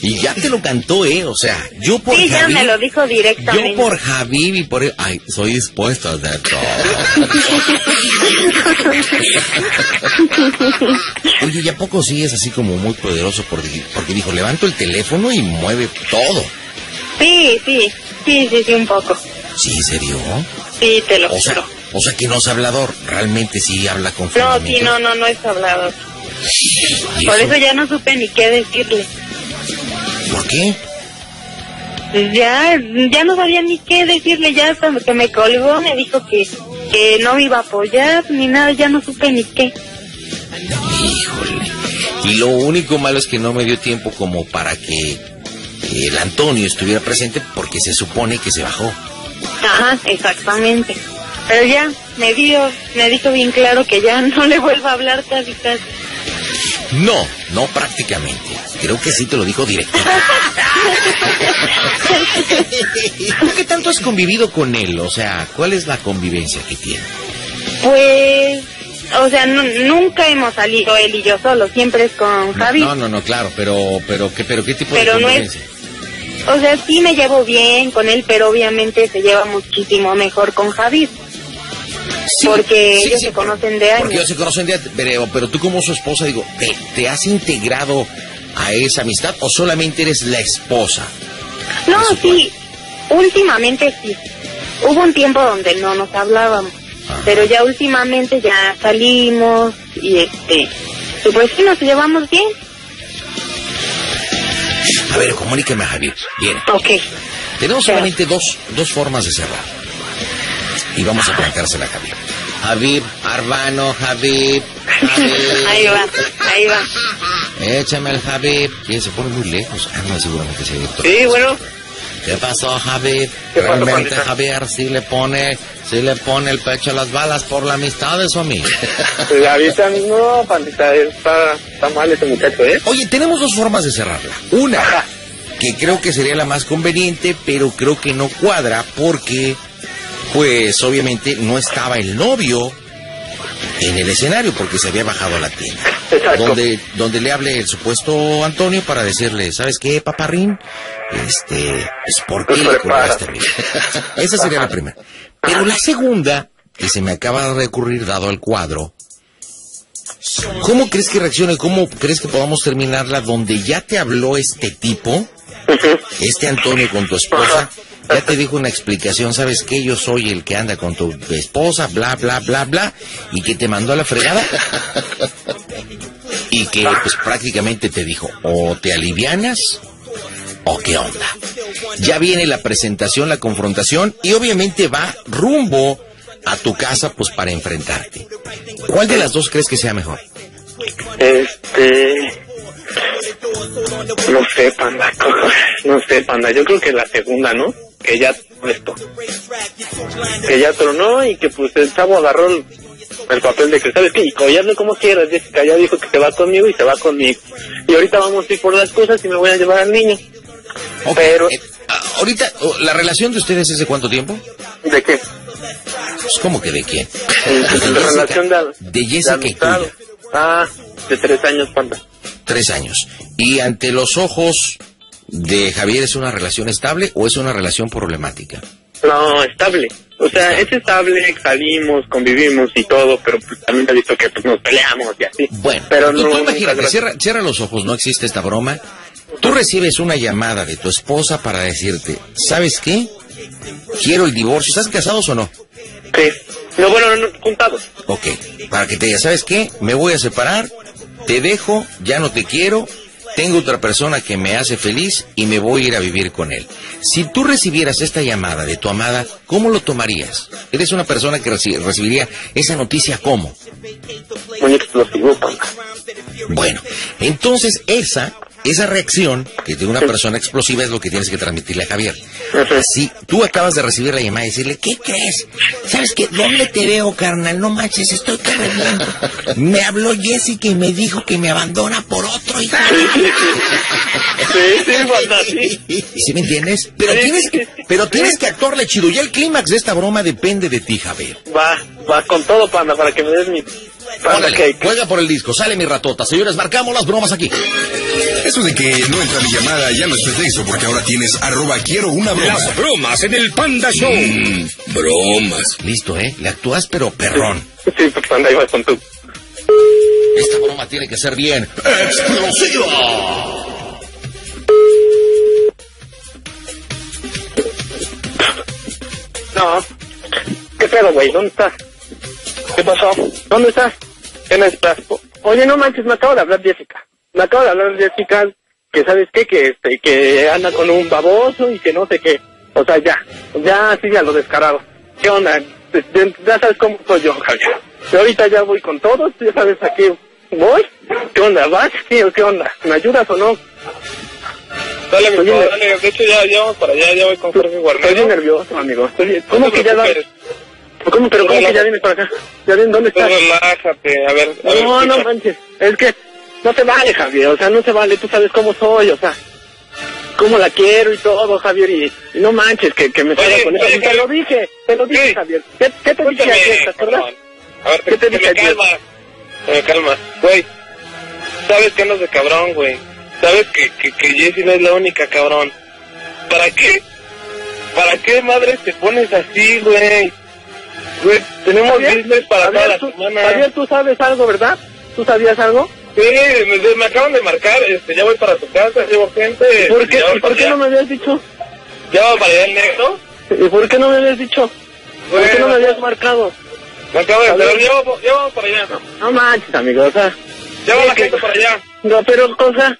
y ya te lo cantó, ¿eh? O sea, yo por Sí, ya Javi- me lo dijo Yo directamente. por Javib y por él, ay, soy dispuesto a hacer todo. Oye, ¿ya poco sí es así como muy poderoso? Porque, porque dijo, levanto el teléfono y mueve todo. Sí, sí, sí, sí, sí, un poco. ¿Sí, serio? Sí, te lo O sea, juro. o sea que no es hablador, realmente sí habla con No, sí, no, no, no es hablado. ¿Y Por eso? eso ya no supe ni qué decirle. ¿Por qué? Pues ya, ya no sabía ni qué decirle, ya hasta que me colgó me dijo que, que no me iba a apoyar ni nada, ya no supe ni qué. Híjole. Y lo único malo es que no me dio tiempo como para que el Antonio estuviera presente porque se supone que se bajó. Ajá, exactamente. Pero ya, me dio, me dijo bien claro que ya no le vuelva a hablar casi casi. No, no prácticamente. Creo que sí te lo dijo directo. ¿Tú qué tanto has convivido con él? O sea, ¿cuál es la convivencia que tiene? Pues, o sea, nu- nunca hemos salido él y yo solo, siempre es con Javi. No, no, no, claro, pero, pero, ¿qué, pero qué tipo Pero de no es- convivencia? O sea, sí me llevo bien con él, pero obviamente se lleva muchísimo mejor con Javi. Sí, porque sí, ellos sí, se conocen de Porque ellos años. se conocen de pero, pero tú como su esposa, digo, ¿te, te has integrado a esa amistad o solamente eres la esposa? No, sí, últimamente sí. Hubo un tiempo donde no nos hablábamos, Ajá. pero ya últimamente ya salimos y este, y pues sí nos llevamos bien. A ver, comuníqueme a Javier. Bien, Ok, tenemos solamente dos, dos formas de cerrar. Y vamos a plantársela a Javier. Javier, Arbano, Javier. Javier. ahí va, ahí va. Échame al Javier. Que se pone muy lejos. Ah, no, seguramente se director. Sí, bueno, ¿Qué pasó, Javier? ¿Qué Realmente? Javier, sí le pone, sí le pone el pecho a las balas por la amistad de su amigo. pues ahorita no, pandita, está, está mal ese muchacho, ¿eh? Oye, tenemos dos formas de cerrarla. Una, que creo que sería la más conveniente, pero creo que no cuadra porque, pues, obviamente no estaba el novio en el escenario porque se había bajado a la tienda. Exacto. Donde, donde le hable el supuesto Antonio para decirle, ¿sabes qué, paparrín? Este, pues, ¿por qué Pues le colgaste a mí? Esa sería la primera. Pero la segunda, que se me acaba de recurrir dado el cuadro, ¿cómo crees que reaccione? ¿Cómo crees que podamos terminarla donde ya te habló este tipo, este Antonio con tu esposa? Ya te dijo una explicación, ¿sabes qué? Yo soy el que anda con tu esposa, bla, bla, bla, bla, y que te mandó a la fregada. Y que pues prácticamente te dijo, o te alivianas o qué onda. Ya viene la presentación, la confrontación y obviamente va rumbo a tu casa pues para enfrentarte. ¿Cuál de las dos crees que sea mejor? Este. No sé, panda. No sé, panda. Yo creo que la segunda, ¿no? Que ya esto. Que ya tronó y que pues el chavo agarró el, el papel de que, ¿sabes qué? Y collarle como quieras, Jessica. Ya dijo que se va conmigo y se va conmigo. Y ahorita vamos a ir por las cosas y me voy a llevar al niño. Pero- eh, ah, ahorita, oh, ¿la relación de ustedes es de cuánto tiempo? ¿De qué? Pues, ¿Cómo que de quién? De relación de, de Jessica amistad. tuya. Ah, de tres años, panda. Tres años. ¿Y ante los ojos de Javier es una relación estable o es una relación problemática? No, estable. O sea, es estable, salimos, convivimos y todo, pero pues también te he visto que pues, nos peleamos y así. Bueno, pero tú, no. tú imagínate, cierra, cierra los ojos, no existe esta broma. Tú recibes una llamada de tu esposa para decirte, ¿sabes qué? Quiero el divorcio. ¿Estás casados o no? Sí. No, bueno, no, no, juntados. Ok, para que te diga, ¿sabes qué? Me voy a separar, te dejo, ya no te quiero, tengo otra persona que me hace feliz y me voy a ir a vivir con él. Si tú recibieras esta llamada de tu amada, ¿cómo lo tomarías? Eres una persona que reci- recibiría esa noticia ¿cómo? Muy explosivo. Bueno, entonces esa, esa reacción que de una persona explosiva es lo que tienes que transmitirle a Javier. Si tú acabas de recibir la llamada y decirle, ¿qué crees? ¿Sabes qué? ¿Dónde te veo, carnal? No manches, estoy cargando. Me habló Jessica y me dijo que me abandona por otro. hija". Sí, sí. ¿Sí me entiendes? Pero tienes que, pero tienes que actuarle chido. Ya el clímax de esta broma depende de ti, Javier. Va, va con todo, panda, para que me des mi juega por el disco, sale mi ratota. Señores, marcamos las bromas aquí. Eso de que no entra mi llamada ya no es pretexto porque ahora tienes arroba quiero una broma. Las bromas en el Panda Show. Mm, bromas. Listo, ¿eh? Le actúas pero perrón. Sí, pues panda, ahí vas con tu... Esta broma tiene que ser bien explosiva. No. ¿Qué pedo, güey? ¿Dónde estás? ¿Qué pasó? ¿Dónde estás? ¿Qué necesitas? O- Oye, no manches, me acabo de hablar Jessica. Me acabo de hablar Jessica que, ¿sabes qué? Que, este, que anda con un baboso y que no sé qué. O sea, ya. Ya, sí, a lo descarado. ¿Qué onda? Ya- Ya sabes cómo soy yo, Javier. Y ahorita ya voy con todos, ya sabes a qué voy. ¿Qué onda? ¿Vas? ¿Qué, qué onda? ¿Me ayudas o no? Dale, mi dale. De hecho, ya, ya vamos para allá, ya voy con Jorge Estoy Guarnero. bien nervioso, amigo. Estoy No ¿Cómo que ya va? ¿Cómo, pero cómo que ya vienes para acá? ¿Ya vienes? ¿Dónde estás? relájate, a ver, a ver, No, no escucha. manches. Es que no te vale, Javier. O sea, no te vale. Tú sabes cómo soy, o sea. Cómo la quiero y todo, Javier. Y, y no manches que, que me salga con eso. te lo dije, te lo dije. Javier. ¿Qué, qué te dije ayer, te. A ver, ¿Qué te te, dije me ayer? calma. Te me calma. Güey, sabes que andas de cabrón, güey. Sabes que, que, que Jessie no es la única, cabrón. ¿Para qué? ¿Para qué, madre, te pones así, güey? Güey, tenemos business para toda Javier, la tú, semana. Javier, tú sabes algo, ¿verdad? ¿Tú sabías algo? Sí, me, me acaban de marcar, este, ya voy para tu casa, llevo gente. ¿Por qué, ¿y por qué no me habías dicho? Ya va para allá el negro. ¿Y por qué no me habías dicho? ¿Por qué no me habías marcado? Me acabo de enterar, ya vamos, ya vamos para allá. No manches, amigo, o sea. Ya va la que- gente para allá. No, pero, o sea,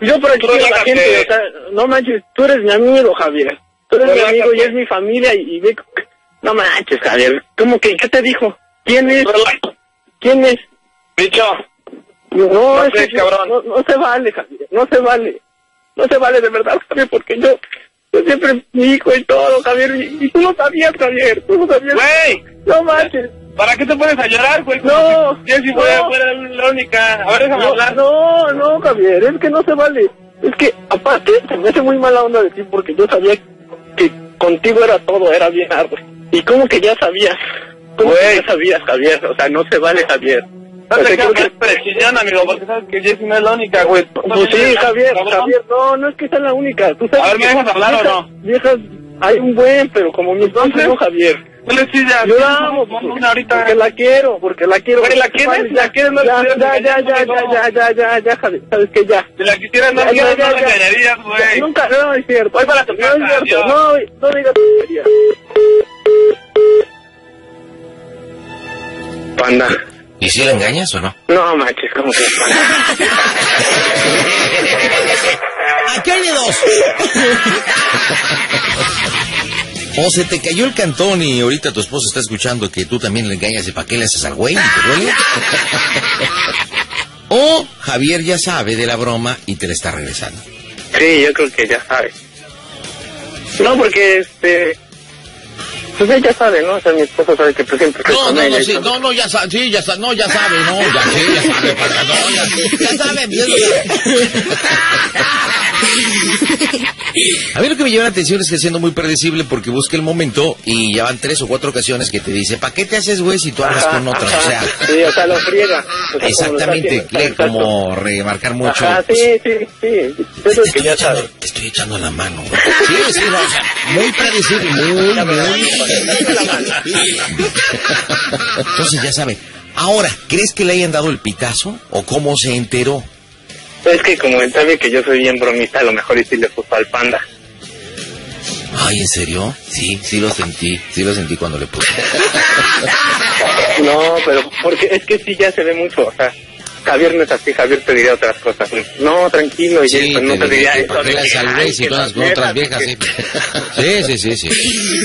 yo por aquí la gente, o sea, no manches, tú eres mi amigo, Javier. Tú eres mi amigo y es mi familia y, y ve, no manches, Javier. ¿Cómo que, qué te dijo? ¿Quién es? ¿Quién es? Bicho, No, No es sé, que cabrón. No, no se vale, Javier, no se vale. No se vale de verdad, Javier, porque yo, yo siempre mi hijo y todo, Javier, y, y tú lo sabías, Javier, tú lo sabías. güey, No manches. ¿para qué te pones a llorar, güey? No, Jessie fuera, no. fuera la única. A ver, déjame No, hablar. no, no, Javier, es que no se vale. Es que, aparte, se me hace muy mala onda de ti porque yo sabía que contigo era todo, era bien arde. Y como que ya sabías. ¿Cómo que ya sabías, Javier? O sea, no se vale, Javier. No te creo que- presión, amigo, porque sabes que Jessie no es la única, güey. Pues sí, Javier. Javier, no, no es que sea la única. Tú sabes A ver, ¿me dejas hablar o no? Viejas, hay un buen, pero como mi esposa Entonces, no, Javier. No le ya. Yo la amo, una ahorita. porque la quiero, porque la quiero. Güey, ¿la quieres? ¿La quieres? No ya, ya, ya, ya, quieres, ya, no. ya, ya, ya, ya, Javier, sabes que ya. Si la quisieras, no, Ya, ya, no, no regañarías, güey. Nunca, no, es cierto. Voy para tu no casa, es cierto. No, no digas Panda. ¿Y si la engañas o no? No, manches, ¿cómo que? Aquí hay de dos. O se te cayó el cantón y ahorita tu esposo está escuchando que tú también le engañas y para qué le haces al güey y te duele. O Javier ya sabe de la broma y te la está regresando. Sí, yo creo que ya sabe. No, porque este. Pues ella sabe, ¿no? O sea, mi esposo sabe que tú siempre No, no, no, sí, no, no, ya sabe, sí, ya sabe, no, ya sabe, no, ya, sí, ya sabe, para, no, ya, ya sabe, sabe. A mí lo que me llama la atención es que siendo muy predecible porque busca el momento y ya van tres o cuatro ocasiones que te dice, ¿para qué te haces güey si tú hablas Ajá, con otra? ajá. O sea, Sí, o sea, lo friega. O sea, como lo está exactamente, quiere como remarcar mucho. Ajá, sí, sí, sí. Eso es que Estoy ya echando, sabe. te estoy echando la mano. güey. Sí, sí, no, o sea, muy predecible, muy, muy. Entonces ya sabe. Ahora, ¿crees que le hayan dado el pitazo o cómo se enteró? Es que como él sabe que yo soy bien bromista, a lo mejor y sí le puso al panda. Ay, ¿en serio? Sí, sí lo sentí, sí lo sentí cuando le puse. No, pero porque es que sí ya se ve mucho, o sea, Javier no es así, Javier te diría otras cosas. No, tranquilo, y Sí, pues, no te te diría eso. ¿para qué de que, si las con otras viejas, que- Sí, sí, sí, sí.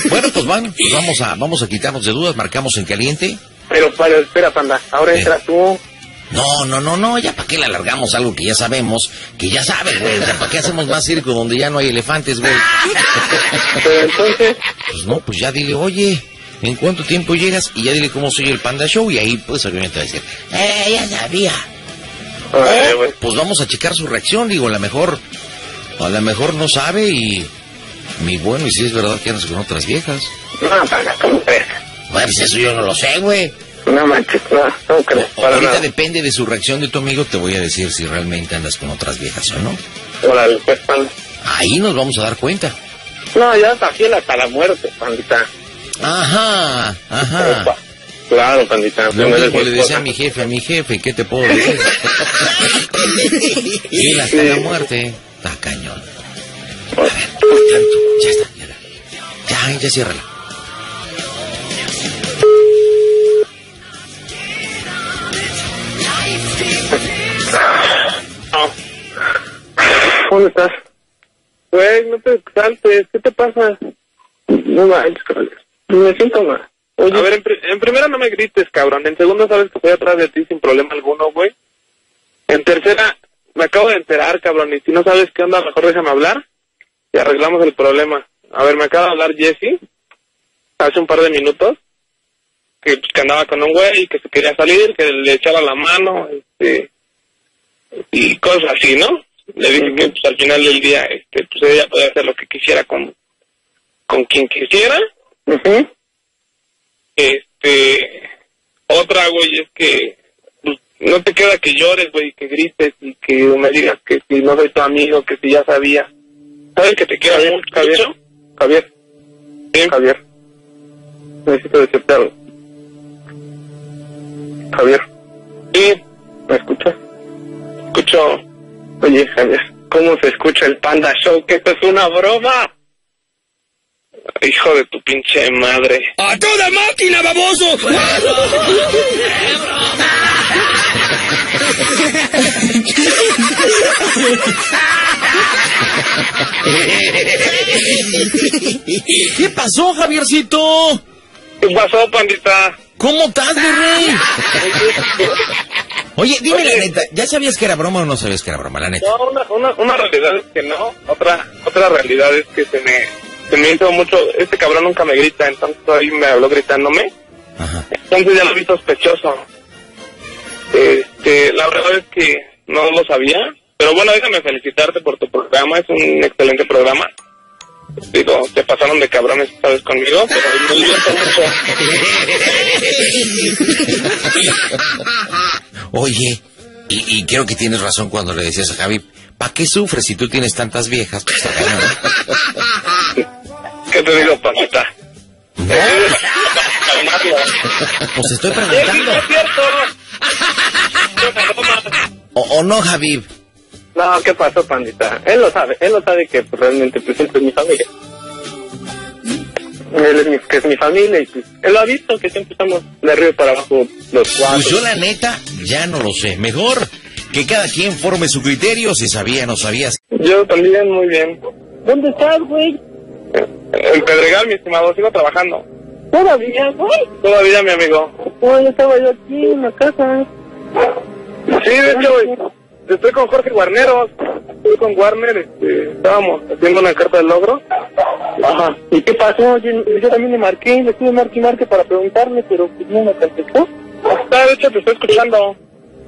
Bueno, pues, van, pues vamos a vamos a quitarnos de dudas, marcamos en caliente. Pero, pero, espera, panda, ahora Eh. entra tú. No, no, no, no, ya para qué le alargamos algo que ya sabemos, que ya sabe, güey. Sea, ¿para qué hacemos más circo donde ya no hay elefantes, güey? Pero entonces, Pues no, pues ya dile, oye, ¿en cuánto tiempo llegas? Y ya dile cómo soy el Panda Show y ahí pues obviamente va a decir, eh, ya sabía. güey. pues vamos a checar su reacción, digo, a lo mejor, a lo mejor no sabe y, mi bueno, y si es verdad que andas con otras viejas. no, panda, ¿cómo crees? Bueno, pues eso yo no lo sé, güey. No manches, no, no crees, para Ahorita nada. depende de su reacción de tu amigo, te voy a decir si realmente andas con otras viejas o no. Órale, pues, panda. Ahí nos vamos a dar cuenta. No, ya está fiel hasta la muerte, pandita. Ajá, ajá. Opa. Claro, pandita. Lo es mismo mi le decía a mi jefe, a mi jefe, ¿qué te puedo decir? Y hasta Sí. la muerte. Está cañón. A ver, tanto. Ya está, ya está. Ya, ya ciérrala. ¿Dónde estás? Güey, no te saltes, ¿qué te pasa? No manches, cabrón. Oye, A ver, en, pri- en primera no me grites, cabrón. En segunda sabes que estoy atrás de ti sin problema alguno, güey. En tercera, me acabo de enterar, cabrón. Y si no sabes qué onda, mejor déjame hablar y arreglamos el problema. A ver, me acaba de hablar Jesse hace un par de minutos que, que andaba con un güey que se quería salir, que le echara la mano, este, y cosas así, ¿no? Le dije que pues, al final del día, este, pues ella podía hacer lo que quisiera con, con quien quisiera. Ujú. Este, otra, güey, es que pues, no te queda que llores, güey, que grites y que me digas que si no soy tu amigo, que si ya sabía. ¿Sabes que te quiero Javier, mucho? Javier? Javier, Sí. Javier. Necesito decirte algo. Javier, Sí, ¿me escuchas? escucho. Oye, Javier, ¿cómo se escucha el Panda Show? Que esto es una broma. Hijo de tu pinche madre. ¡A toda máquina, baboso! ¿Qué pasó, Javiercito? ¿Qué pasó, pandita? ¿Cómo estás, rey? Oye, dime la neta, ¿ya sabías que era broma o no sabías que era broma, la neta? No, una, una, una realidad es que no. Otra otra realidad es que se me, se me hizo mucho... Este cabrón nunca me grita, entonces ahí me habló gritándome. Ajá. Entonces ya lo vi sospechoso. Este, la verdad es que no lo sabía. Pero bueno, déjame felicitarte por tu programa. Es un excelente programa. Digo, te pasaron de cabrones esta vez conmigo, pero me divierte mucho. Oye, y, y creo que tienes razón cuando le decías a Javi, ¿para qué sufres si tú tienes tantas viejas? Pues. ¿Qué te digo, Paquita? No, pues estoy preguntando. es cierto! ¿O, o no, Javi? No, ¿qué pasó, pandita? Él lo sabe, él lo sabe que pues, realmente pues, siempre es mi familia. Él es mi, que es mi familia y pues, él lo ha visto que siempre estamos de arriba para abajo los cuatro. Pues yo la neta ya no lo sé. Mejor que cada quien forme su criterio si sabía o no sabías. Yo también, muy bien. ¿Dónde estás, güey? En Pedregal, mi estimado, sigo trabajando. Todavía, güey. Todavía, mi amigo. Oh, yo estaba yo aquí en la casa. Sí, de hecho, güey, estoy con Jorge Guarneros. Estoy con Warner, este, estábamos haciendo una carta de logro. Ajá. ¿Y qué pasó? Yo, yo también le marqué, le estuve marque y marque para preguntarle, pero pues no me contestó. Está, de hecho, te estoy escuchando.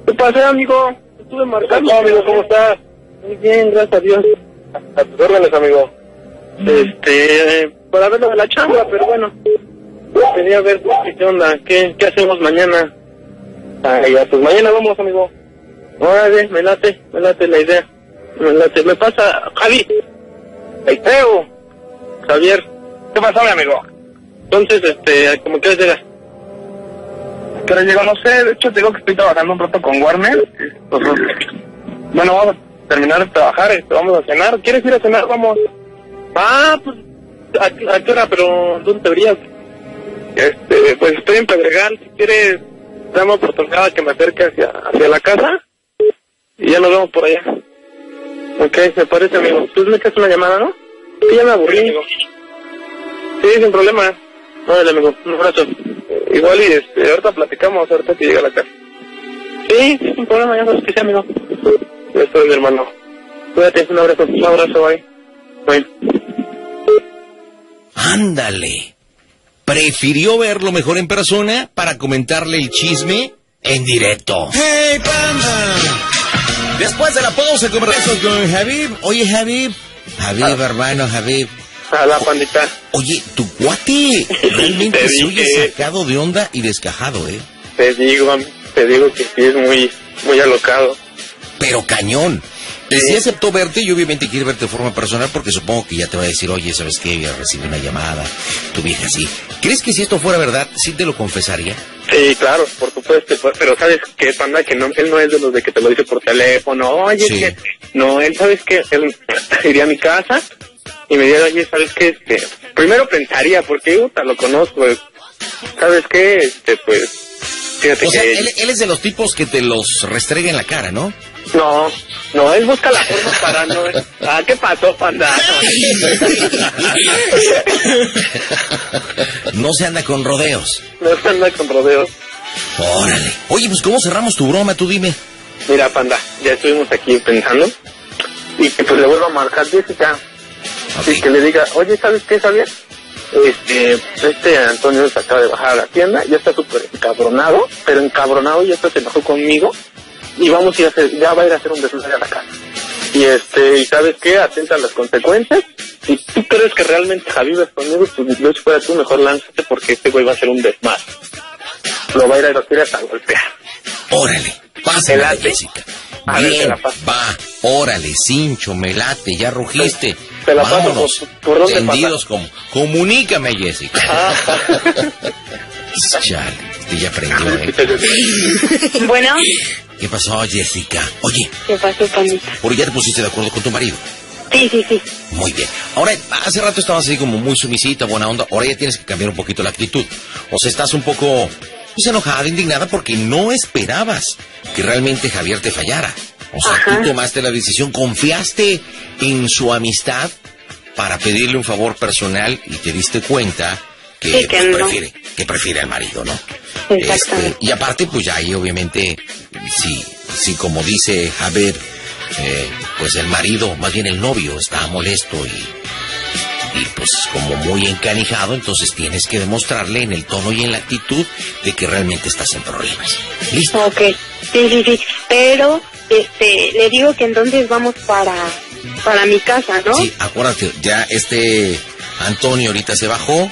¿Qué pasó, amigo? Estuve marcando. Hola, amigo, ¿cómo estás? Muy bien, gracias a Dios. A tus órdenes, amigo. Este, para ver lo de la chamba, pero bueno. Quería ver qué onda, qué, qué hacemos mañana. Ah, ya, pues mañana vamos, amigo. Órale, me late, me late la idea. Me late, me pasa, Javi. Hey, Teo. Javier. ¿Qué pasó, mi amigo? Entonces, este, como que llegas. Pero llegó, no sé, de hecho te digo que estoy trabajando un rato con Warner. Bueno, vamos a terminar de trabajar, este, vamos a cenar. ¿Quieres ir a cenar? Vamos. Ah, pues, ¿a, a qué hora? Pero, ¿dónde te verías? Este, pues estoy en Pedregal, si quieres, dame oportunidad que me acerque hacia, hacia la casa y ya nos vemos por allá. Ok, me parece, amigo. Tú me echas una llamada, ¿no? Sí, ya me aburrí. Sí, sin problema. Órale, amigo. Un abrazo. Igual y este, ahorita platicamos, ahorita que llega a la casa. Sí, sin problema, ya sabes que sí, amigo. Ya estoy, mi hermano. Cuídate, un abrazo. Un abrazo, bye. Bye. Ándale. Prefirió verlo mejor en persona para comentarle el chisme en directo. ¡Hey, panda! Después de la pausa, conversamos con Javib. Oye, Javib. Javib, hermano, Javib. A la pandita. Oye, tu cuate realmente Te se oye sacado de onda y descajado, ¿eh? Te digo, te digo que sí es muy, muy alocado. Pero cañón. Y sí aceptó verte y obviamente quiere verte de forma personal porque supongo que ya te va a decir, oye, ¿sabes qué? Ya recibí una llamada, tu vieja así. ¿Crees que si esto fuera verdad, sí te lo confesaría? Sí, claro, por supuesto. Pero sabes que panda que no, él no es de los de que te lo dice por teléfono. Oye, Sí. que no, él sabes que él iría a mi casa y me diría, oye, sabes qué, este, primero pensaría porque puta, lo conozco. Sabes qué, este, pues, fíjate O sea, que él, él es de los tipos que te los restrega en la cara, ¿no? No, no, él busca la forma para no. Ah, ¿qué pasó, panda? No se anda con rodeos. no se anda con rodeos. Órale. Oye, pues ¿cómo cerramos tu broma? Tú dime. Mira, panda, ya estuvimos aquí pensando y que pues le vuelvo a marcar Jessica. y que le diga, oye, ¿sabes qué, Javier? Este, este Antonio se acaba de bajar a la tienda, ya está súper encabronado, pero encabronado y esto se enojó conmigo y vamos a ir a hacer, ya va a ir a hacer un desmadre a la casa. Y este, y ¿sabes qué? Atenta a las consecuencias. Si tú crees que realmente Javier es conmigo, pues no si fuera tú, mejor lánzate porque este güey va a hacer un desmadre. Lo va a ir a ir hasta golpear. Órale. Te Pásale, late. Jessica. A ver, Bien, la paso. va. Órale, cincho, me late, ya rugiste. Te la paso Vámonos. por- por dónde Tendidos como. Comunícame, Jessica. Ah. Chale, este ya aprendió, ¿eh? Bueno, ¿Qué pasó, Jessica? Oye, ¿qué pasó, pandita? ¿por ya te pusiste de acuerdo con tu marido? Sí, sí, sí. Muy bien. Ahora, hace rato estabas así como muy sumisita, buena onda. Ahora ya tienes que cambiar un poquito la actitud. O sea, estás un poco pues, enojada, indignada, porque no esperabas que realmente Javier te fallara. O sea, Ajá. tú tomaste la decisión, confiaste en su amistad para pedirle un favor personal y te diste cuenta que, Sí, que pues, no. prefiere, que prefiere al marido, ¿no? Exactamente. Este, y aparte, pues ya ahí obviamente, si, si como dice Javier, eh, pues el marido, más bien el novio, está molesto y, y pues como muy encanijado, entonces tienes que demostrarle en el tono y en la actitud de que realmente estás en problemas. ¿Listo? Ok, sí, sí, sí. Pero, este, le digo que entonces vamos para, para mi casa, ¿no? Sí, acuérdate, ya este Antonio ahorita se bajó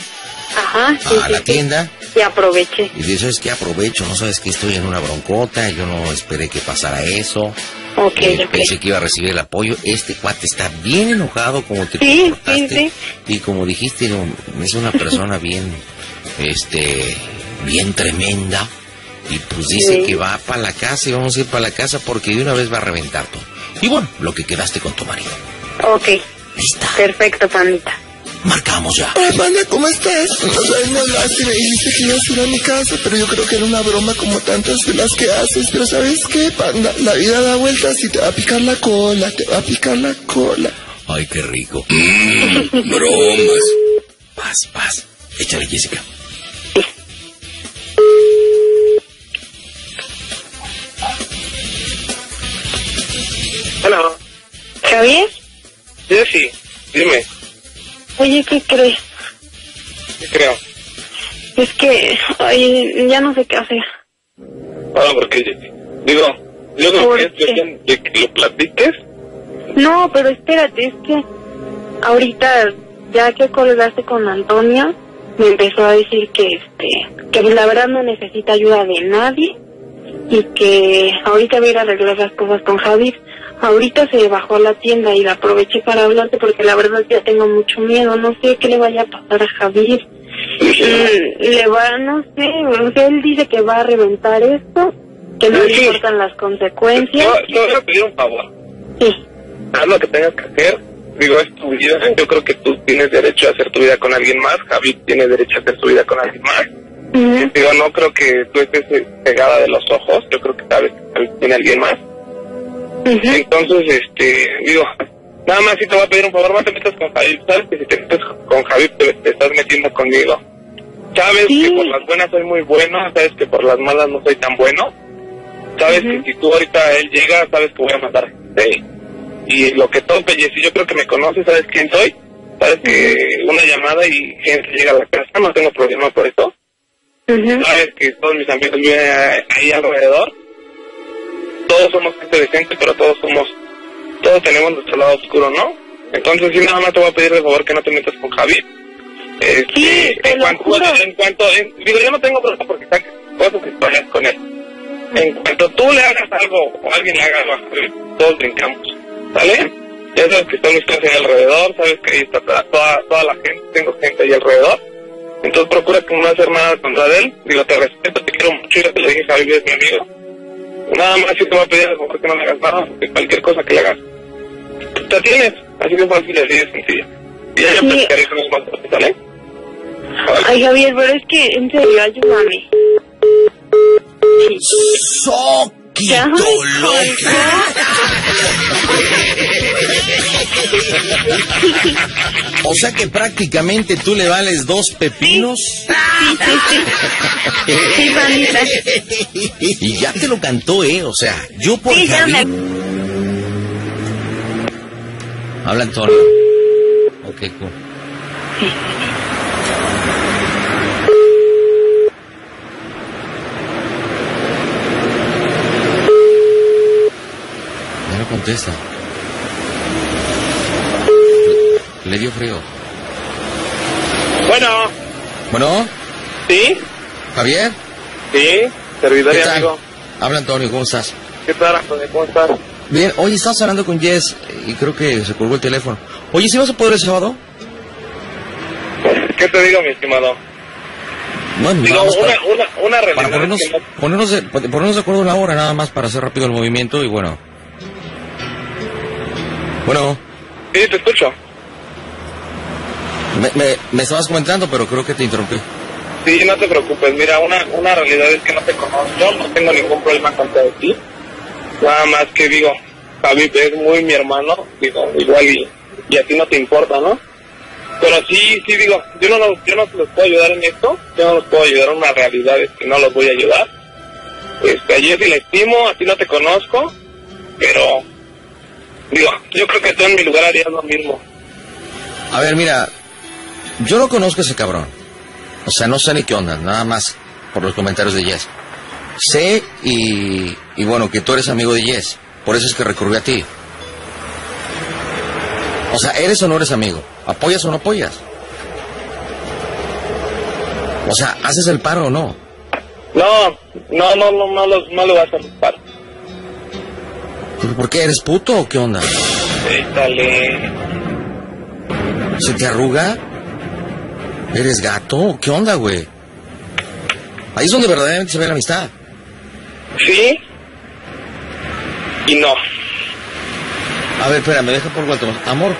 Ajá, sí, a sí, la sí. tienda Y aproveché. y dice, ¿sabes qué? Aprovecho, no sabes que estoy en una broncota, yo no esperé que pasara eso. Ok, Eh. Pensé que iba a recibir el apoyo. Este cuate está bien enojado como te Sí, comportaste. sí, Y como dijiste, no, es una persona bien, este, bien tremenda. Y pues dice que va para la casa y vamos a ir para la casa porque de una vez va a reventar todo. Y bueno, lo que quedaste con tu marido. Ok, Lista. perfecto, pandita. Marcamos ya. Hola, panda, ¿cómo estás? O sea, me hablaste y me dijiste que ibas a ir a mi casa, pero yo creo que era una broma como tantas de las que haces. Pero ¿sabes qué, panda? La vida da vueltas y te va a picar la cola, te va a picar la cola. Ay, qué rico. Mmm, bromas. Paz, paz. Échale, Jessica. Hola, ¿Javier? Jessy, Oye, ¿qué crees? ¿qué creo? Es que, ay, ya no sé qué hacer. Ahora, porque, digo, yo no ¿Por qué? de que lo platiques. No, pero espérate, es que ahorita, ya que colgaste con Antonio, me empezó a decir que, este, que la verdad no necesita ayuda de nadie y que ahorita voy a ir a arreglar las cosas con Javier. Ahorita se bajó a la tienda y la aproveché para hablarte porque la verdad ya tengo mucho miedo. No sé qué le vaya a pasar a Javier. Mm, le va, no sé, o sea, él dice que va a reventar esto, que no le Sí. importan las consecuencias. voy a pedir un favor. Sí, Haz lo que tengas que hacer, digo, es tu vida. Yo creo que tú tienes derecho a hacer tu vida con alguien más. Javi tiene derecho a hacer su vida con alguien más. Digo, no creo que tú estés pegada de los ojos. Yo creo que sabes que tiene alguien más. Entonces, este, digo, nada más si te voy a pedir un favor, no te metas con Javi. Sabes que si te metes con Javi, te, te estás metiendo conmigo. Sabes que por las buenas soy muy bueno, sabes que por las malas no soy tan bueno. Sabes que si tú ahorita él llega, sabes que voy a matar gente. Y lo que tope, Jessy, yo creo que me conoces, sabes quién soy. Sabes que una llamada y gente llega a la casa, no tengo problema por eso. Sabes que todos mis amigos viven ahí alrededor. Todos somos gente decente, pero todos somos, todos tenemos nuestro lado oscuro, ¿no? Entonces, sí, nada más te voy a pedir de favor que no te metas con Javi. Este, en, cuanto, en cuanto, en- digo, yo no tengo problema porque saques cosas vayas con él. En cuanto tú le hagas algo o alguien le haga algo todos brincamos, ¿sale? Ya sabes que están mis cosas ahí alrededor, sabes que ahí está toda, toda, toda la gente, tengo gente ahí alrededor. Entonces procura que no hacer nada contra él. Digo, te respeto, te quiero mucho, ya te lo dije, Javi, es mi amigo. Nada más si te voy a pedir, favor, que no le hagas nada, porque cualquier cosa que le hagas, te tienes, así de fácil, así de sencillo. Y ya yo platicaré con los más, ¿sale? Ay, Javier, pero es que, en serio, ayúdame. ¡Soquito O sea que prácticamente tú le vales dos pepinos. Sí, sí, sí. Sí. Y ya te lo cantó, ¿eh? O sea, yo por Sí, ya Javi... me... Habla Antonio. Ok, cool. Contesta. Le dio frío. Bueno, Bueno, ¿sí? Javier. Sí, servidor ¿Qué y amigo. Habla Antonio, ¿cómo estás? ¿Qué tal, Antonio? ¿Cómo estás? Bien, oye, estás hablando con Jess y creo que se colgó el teléfono. Oye, ¿sí vas a poder el sábado? ¿Qué te digo, mi estimado? Bueno, Digo, una, para, una, una para ponernos, es que no- ponernos, de, ponernos de acuerdo en la hora, nada más para hacer rápido el movimiento y bueno. Bueno, Sí, te escucho. me, me, me estabas comentando, pero creo que te interrumpí. Sí, no te preocupes. Mira, una, una realidad es que no te conozco. Yo no tengo ningún problema contra ti. Nada más que digo, Javi es muy mi hermano. Digo, igual y, y a ti no te importa, ¿no? Pero sí, sí digo, yo no, los- yo no los puedo ayudar en esto. Yo no los puedo ayudar en una realidad es que no los voy a ayudar. Este, a Jessy la estimo, a ti no te conozco. Pero, digo, yo creo que tú en mi lugar harías lo mismo. A ver, mira, yo no conozco a ese cabrón. O sea, no sé ni qué onda, nada más por los comentarios de Jess. Sé y, y bueno, que tú eres amigo de Jess. Por eso es que recurrí a ti. O sea, ¿eres o no eres amigo? ¿Apoyas o no apoyas? O sea, ¿haces el paro o no? No, no, no, no, no, los- no le vas a hacer ¿Pero ¿Por qué? ¿Eres puto o qué onda? Échale. ¿Se te arruga? ¿Eres gato? ¿Qué onda, güey? Ahí es donde verdaderamente se ve la amistad. Sí y no. A ver, espera, me deja por cuatro. Amor,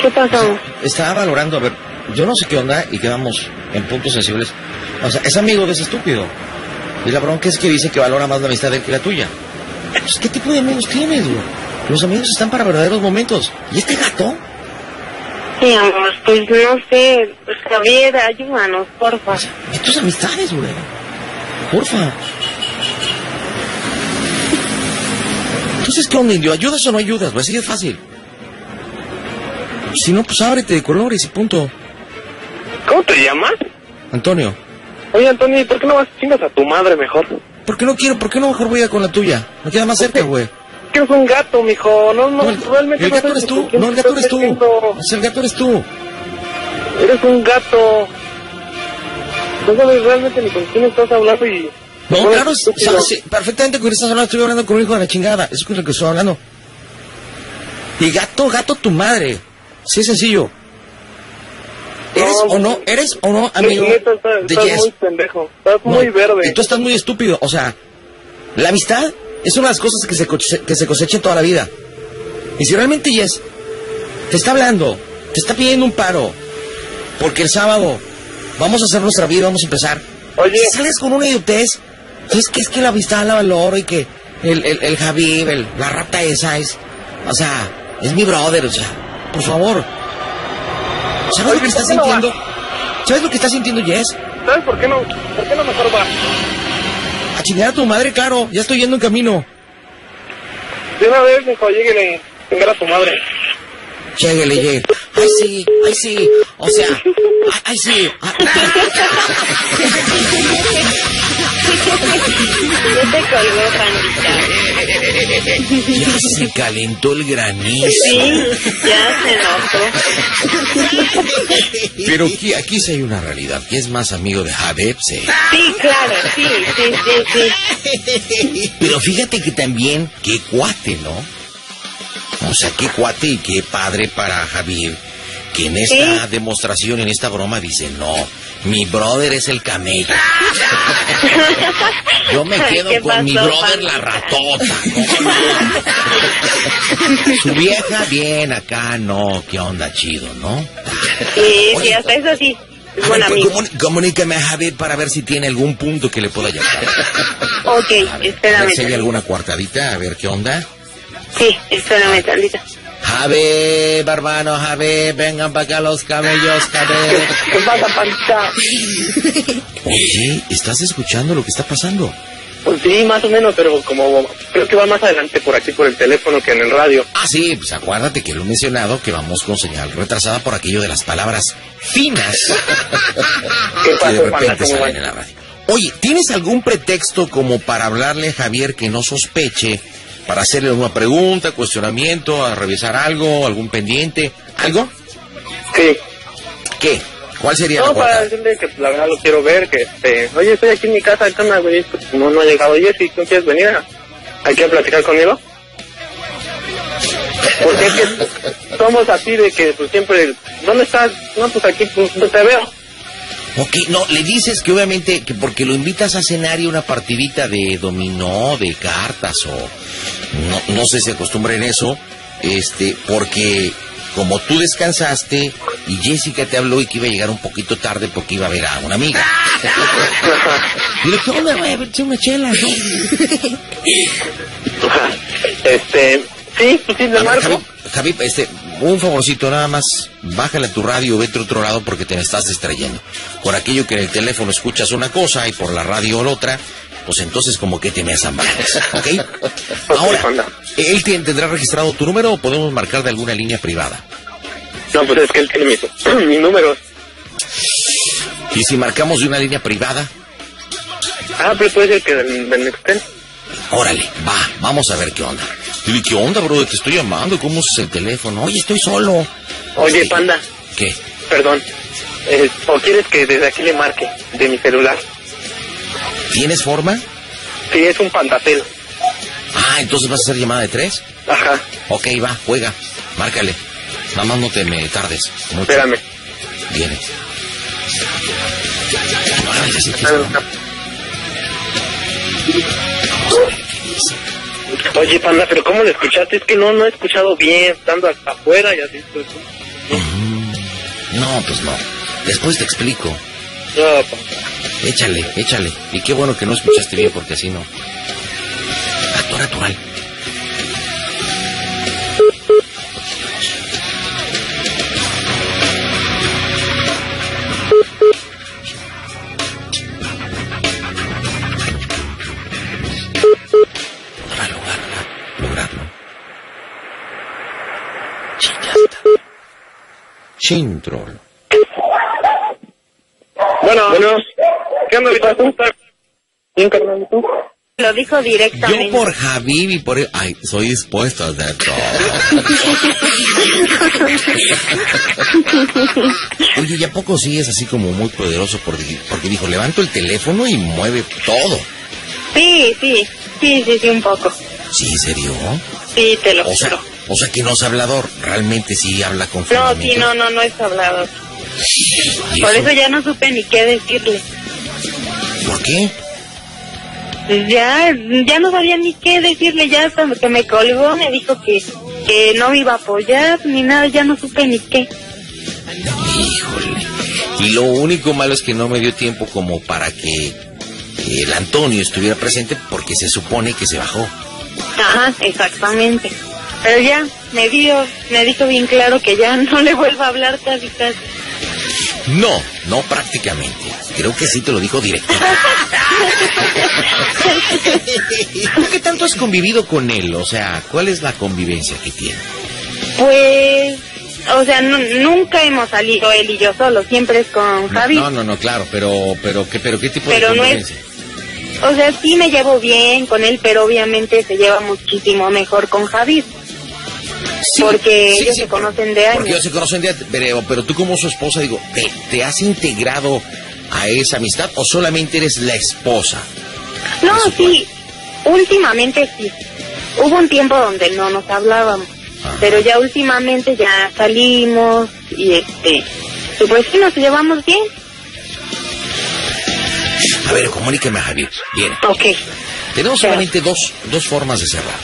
¿Qué pasó? estaba valorando, a ver, yo no sé qué onda y quedamos en puntos sensibles. O sea, es amigo de ese estúpido. Y la bronca es que dice que valora más la amistad de él que la tuya. Pues, ¿Qué tipo de amigos tienes, güey? Los amigos están para verdaderos momentos. ¿Y este gato? Sí, amor, pues no sé. Pues, Javier, ayúdanos, porfa. ¿Y tus amistades, güey? Porfa. Entonces, ¿qué onda, indio? ¿Ayudas o no ayudas, güey? Así de fácil. Si no, pues ábrete de colores y punto. ¿Cómo te llamas? Antonio, Oye, Antonio, ¿y por qué no vas chingas a tu madre mejor? ¿Por qué no quiero? ¿Por qué no mejor voy a con la tuya? Me queda más cerca, güey. Que es un gato, mijo. No, no, No, el, realmente el gato eres tú. con No, el gato eres tú. O sea, el gato eres tú. Eres un gato. No sabes realmente ni con quién estás hablando y... No, claro, sabes sí, perfectamente con quién estás hablando. Estoy hablando con un hijo de la chingada. Eso es lo que estoy hablando. Y gato, gato tu madre. Sí es sencillo. ¿Eres No, o no? ¿Eres o no amigo Neta, estás, de estás Jess? muy pendejo. Estás No, muy verde. Y tú estás muy estúpido. O sea, la amistad es una de las cosas que se, que se cosecha toda la vida. Y si realmente Jess Te está hablando. Te está pidiendo un paro. Porque el sábado vamos a hacer nuestra vida, vamos a empezar. Oye. Sales con una idiotez. Es que es que la amistad la valoro y que el, el, el Javib, el- la rata esa es. O sea, es mi brother, o sea, por favor. ¿Sabes lo que está ¿por qué no sintiendo? ¿Sabes lo que está sintiendo Jess? ¿Sabes por qué no? ¿Por qué no mejor va? A chingar a tu madre, claro. Ya estoy yendo en camino. De una vez, lléguele. Venga a tu madre. Lléguele, llegue. Ay, sí, ay, sí. O sea, ay, ay, sí. Ya te colgó, pandita. Ya se calentó el granizo. Sí, ya se enojó. Pero aquí, aquí sí hay una realidad. que es más amigo de Javeb? Sí. Sí, claro, sí, sí, sí, sí. Pero fíjate que también, qué cuate, ¿no? O sea, qué cuate y qué padre para Javier, que en esta demostración, en esta broma, dice, no, mi brother es el camello. Yo me quedo ¿qué con mi brother la ratota. Su vieja, bien, acá, no, qué onda, chido, ¿no? Sí, Oye, sí, hasta eso sí. A ver, amigo. comuni- comunícame a Javier para ver si tiene algún punto que le pueda llamar. Ok, A ver, a espérame. ver si hay alguna cuartadita, a ver qué onda. Sí, espérame tantito. Jave, barbano, Jave, vengan para acá los camellos, Jave. ¿Qué pasa, pandita? Oye, ¿estás escuchando lo que está pasando? Pues sí, más o menos, pero como creo que va más adelante por aquí por el teléfono que en el radio. Ah, sí, pues acuérdate que lo he mencionado, que vamos con señal retrasada por aquello de las palabras finas ¿Qué que de repente ¿Cómo salen en la radio. Oye, ¿tienes algún pretexto como para hablarle a Javier que no sospeche, para hacerle una pregunta, cuestionamiento, a revisar algo, algún pendiente, algo? Sí. ¿Qué? ¿Cuál sería la No, para decirle que pues, la verdad lo quiero ver, que este, oye, estoy aquí en mi casa, ¿qué onda, güey? Pues, no, no ha llegado Jessy, ¿no quieres venir a- aquí a platicar conmigo? Porque es que somos así de que pues siempre, ¿dónde estás? No, pues aquí, pues no te veo. Ok, no, le dices que obviamente que porque lo invitas a cenar y una partidita de dominó, de cartas o no, no sé si acostumbren eso, este, porque como tú descansaste y Jessica te habló y que iba a llegar un poquito tarde porque iba a ver a una amiga. Dile, ¿qué onda, güey? Vete una chela, ¿no? Este, sí, pues sí, le marco. Javi, este, un favorcito nada más, bájale a tu radio, vete a otro lado porque te me estás distrayendo. Por aquello que en el teléfono escuchas una cosa y por la radio la otra, pues entonces como que te me asambales, ¿ok? Ahora. ¿él tendrá registrado tu número o podemos marcar de alguna línea privada? No, pues es que él tiene mis, mis números. Y si marcamos de una línea privada, Ah, pero puede ser que del, del Nextel. órale, va, vamos a ver qué onda. Dile, ¿qué onda, bro? Te estoy llamando, ¿cómo es el teléfono? Oye, estoy solo. Oye, panda, ¿Qué? perdón. Eh, ¿O quieres que desde aquí le marque de mi celular? ¿Tienes forma? Sí, es un pandacel. Ah, entonces vas a hacer llamada de tres. Ajá, Ok, va, juega, márcale. Nada más no te me tardes mucho. espérame. Viene. Ay, ya Oye, panda, pero ¿cómo lo escuchaste? Es que no, no he escuchado bien, estando hasta afuera y así. Pues, Mm, No, pues no. Después te explico. no, Échale, échale. Y qué bueno que no escuchaste bien porque así no. Acto natural. Chintrol. Bueno, bueno. ¿Qué onda? ¿Cómo. Lo dijo directamente. Yo por Javib y por... Ay, soy dispuesto a hacer todo. Oye, ¿y a poco sí es así como muy poderoso? Porque, porque dijo, levanto el teléfono y mueve todo. Sí, sí, sí, sí, sí, un poco. ¿Sí, en serio? Sí, te lo O sea, juro. O sea que no es hablador, realmente sí habla con No, sí, no, no, no es hablado. ¿Y Por eso? eso ya no supe ni qué decirle. ¿Por qué? Pues ya, ya no sabía ni qué decirle, ya hasta que me colgó me dijo que, que no me iba a apoyar ni nada, ya no supe ni qué. Híjole. Y lo único malo es que no me dio tiempo como para que el Antonio estuviera presente porque se supone que se bajó. Ajá, exactamente. Pero ya me dio, me dijo bien claro que ya no le vuelva a hablar casi casi. No, no prácticamente. Creo que sí te lo dijo directo. ¿Tú qué tanto has convivido con él? O sea, ¿cuál es la convivencia que tiene? Pues, o sea, nu- nunca hemos salido él y yo solo, siempre es con Javi. No, no, no, claro, pero, pero, ¿qué, pero qué tipo Pero de no es- convivencia? O sea, sí me llevo bien con él, pero obviamente se lleva muchísimo mejor con Javi. Sí, porque sí, ellos sí, se conocen de Porque ellos años. se conocen de pero, pero tú como su esposa, digo, ¿te, te has integrado a esa amistad o solamente eres la esposa? No, sí, últimamente sí. Hubo un tiempo donde no nos hablábamos, Ajá. pero ya últimamente ya salimos y este, y pues sí nos llevamos bien. A ver, comuníqueme a Javier. Bien. Ok. Tenemos solamente dos, dos formas de cerrar.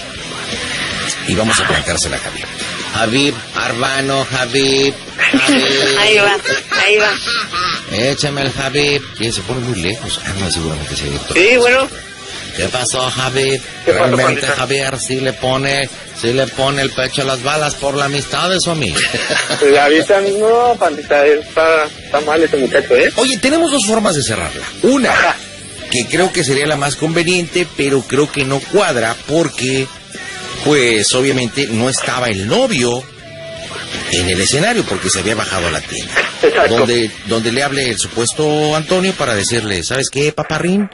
Y vamos a planteársela a Javier. Javier, Arbano, Javier. Javier. Ahí va, ahí va. Échame el Javier. Y se pone muy lejos. Ah, no, seguramente se. Sí, bueno. ¿Qué pasó, Javier? ¿Qué pasó, Realmente, Juanita? Javier, sí le pone, sí le pone el pecho a las balas por la amistad de su amigo. Pues ahorita no, pandita, está, está mal ese muchacho, ¿eh? Oye, tenemos dos formas de cerrarla. Una, que creo que sería la más conveniente, pero creo que no cuadra porque, pues, obviamente no estaba el novio en el escenario porque se había bajado a la tienda. Exacto. Donde, donde le hable el supuesto Antonio para decirle, ¿sabes qué, paparrín?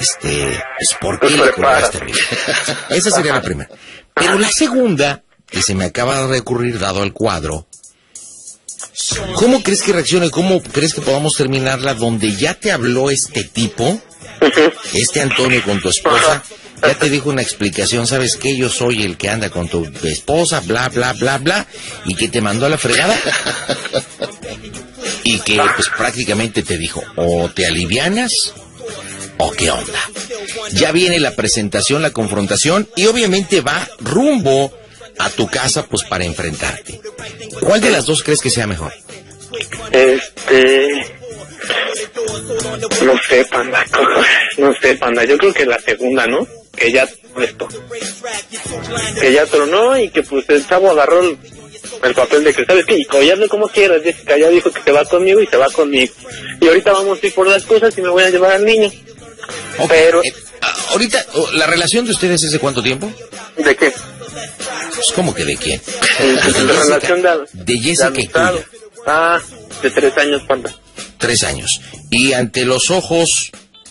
Este, pues, ¿por qué le colgaste? Esa sería la primera. Pero la segunda, que se me acaba de ocurrir dado al cuadro, ¿Cómo crees que reaccione? ¿Cómo crees que podamos terminarla donde ya te habló este tipo, este Antonio con tu esposa? Ya te dijo una explicación, ¿sabes qué? Yo soy el que anda con tu esposa, bla, bla, bla, bla, y que te mandó a la fregada. Y que pues prácticamente te dijo, o te alivianas, o qué onda. Ya viene la presentación, la confrontación, y obviamente va rumbo a tu casa pues para enfrentarte. ¿Cuál de las dos crees que sea mejor? Este. No sé, panda. No sé, panda. Yo creo que la segunda, ¿no? Que ya esto. Que ya tronó y que pues el chavo agarró el, el papel de que, ¿sabes qué? Y hazle como quieras, Jessica. Ya dijo que se va conmigo y se va conmigo. Y ahorita vamos a ir por las cosas y me voy a llevar al niño. Pero- eh, ah, ahorita, oh, ¿la relación de ustedes es de cuánto tiempo? ¿De qué? Pues, ¿Cómo que de quién? De Jessica, relación de, de Jessica tuya. Ah, de tres años, panda. Tres años. ¿Y ante los ojos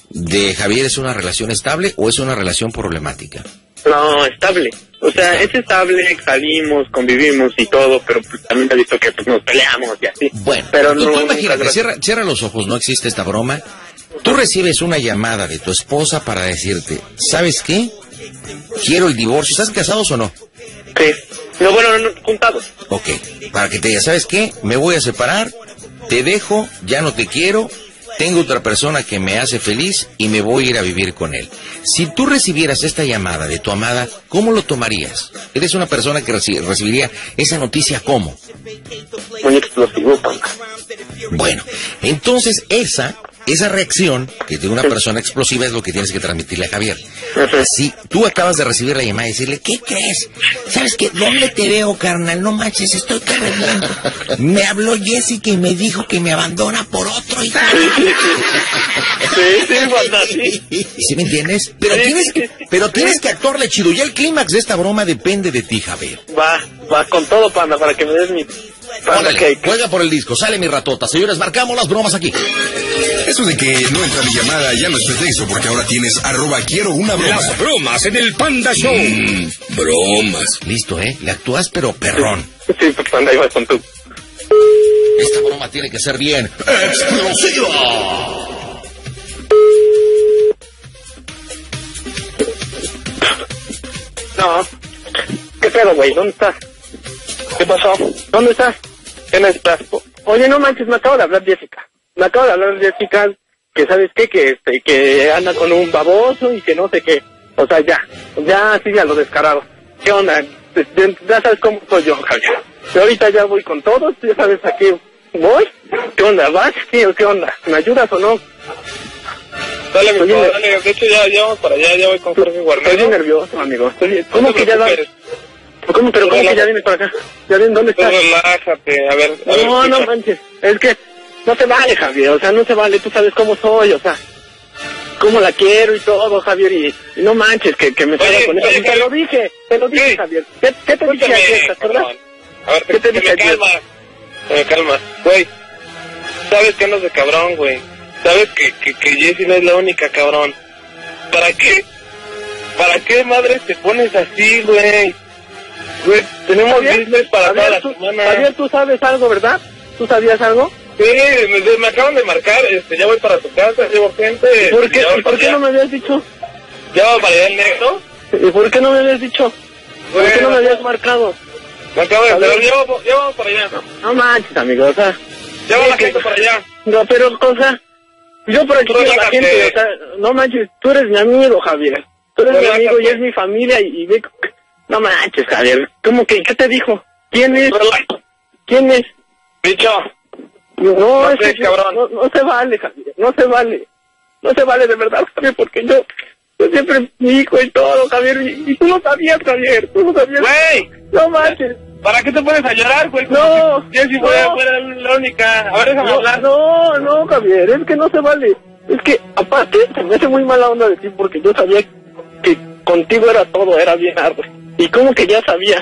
de Javier es una relación estable o es una relación problemática? No, estable. O sea, es estable, salimos, convivimos y todo, pero pues, también te he visto que pues, nos peleamos y así. Bueno, pero no, tú imagínate, cierra, cierra los ojos, no existe esta broma. Tú recibes una llamada de tu esposa para decirte, ¿sabes qué? Quiero el divorcio. ¿Estás casados o no? Sí. No, bueno, no, juntados. Ok, para que te diga, ¿sabes qué? Me voy a separar, te dejo, ya no te quiero, tengo otra persona que me hace feliz y me voy a ir a vivir con él. Si tú recibieras esta llamada de tu amada, ¿cómo lo tomarías? Eres una persona que reci- recibiría esa noticia ¿cómo? Muy explosivo. Bueno, entonces esa, esa reacción que tiene una persona explosiva es lo que tienes que transmitirle a Javier. Si tú acabas de recibir la llamada y decirle, ¿qué crees? ¿Sabes qué? ¿Dónde te veo, carnal? No manches, estoy cargando. Me habló Jessica y me dijo que me abandona por otro hijo. Sí, sí, sí. ¿Sí me entiendes? Pero tienes que, pero tienes que actuarle chido. Ya el clímax de esta broma depende de ti, Javier. Va, va con todo, panda, para que me des mi Órale, juega por el disco, sale mi ratota. Señores, marcamos las bromas aquí. Eso de que no entra mi llamada ya no es pretexto porque ahora tienes arroba quiero una broma. Las bromas en el Panda Show. Mm, bromas. Listo, ¿eh? Le actúas pero perrón. Sí, pues, ahí vas con tú. Esta broma tiene que ser bien explosiva. No. ¿Qué pedo, güey? ¿Dónde estás? ¿Qué pasó? ¿Dónde estás? Oye, no manches, me acabo de hablar Jessica. Me acabo de hablar Jessica que, ¿sabes qué? Que, este, que anda con un baboso y que no sé qué. O sea, ya. Ya, sí, ya lo descarado. ¿Qué onda? este, ya- sabes cómo soy yo, Javier. Y ahorita ya voy con todos, ya sabes a qué voy. ¿Qué onda? ¿Vas? ¿Qué, qué onda? ¿Me ayudas o no? Dale, mi dale. De hecho, ya, ya vamos para allá, ya voy con Jorge Estoy bien Guarnedo. nervioso, amigo. Estoy. ¿Cómo No que ya da? ¿Cómo, pero cómo que ya vienes para acá? ¿Ya vienes? ¿Dónde estás? relájate, a ver. a ver, No, no escucha. manches. Es que no te vale, Javier. O sea, no se vale. Tú sabes cómo soy, o sea. Cómo la quiero y todo, Javier. Y, y no manches, que, que me salga con eso. te lo dije, te lo dije, Sí. Javier. ¿Qué, qué te dije Escúchame, ayer, te acuerdas? A ver, ¿Qué te, dije me calma. Me calma. Güey, sabes que andas de cabrón, güey. Sabes que, que, que Jessie no es la única, cabrón. ¿Para qué? ¿Para qué, madre, te pones así, güey? Güey, tenemos business para toda Javier, la tú, semana. Javier, tú sabes algo, ¿verdad? ¿Tú sabías algo? Sí, me, me acaban de marcar, este, ya voy para tu casa, llevo gente. ¿Por qué, ya voy ¿y por qué no me habías dicho? Ya va para allá el negro. ¿Y por qué no me habías dicho? ¿Por qué no me habías marcado? Me acabo de enterar, ya, vamos- para allá. No manches, amigo, o sea... Ya va la gente para allá. No, pero, cosa... Yo por aquí quiero la gente, o sea, no manches, tú eres mi amigo, Javier. Tú eres mi amigo y es mi familia y, y ve... No manches, Javier, ¿cómo que? ¿Qué te dijo? ¿Quién es? ¿Quién es? Bicho, No, No es cabrón. No, no se vale, Javier, no se vale. No se vale de verdad, Javier, porque yo... Yo siempre mi hijo y todo, Javier, y, y tú lo sabías, Javier, tú lo sabías. güey, No manches. ¿para qué te pones a llorar, güey? No, Jessie fuera, no. fuera la única. A ver, déjame No, hablar. no, no, Javier, es que no se vale. Es que, aparte, se me hace muy mala onda de ti porque yo sabía que contigo era todo, era bien arduo. Y como que ya sabías.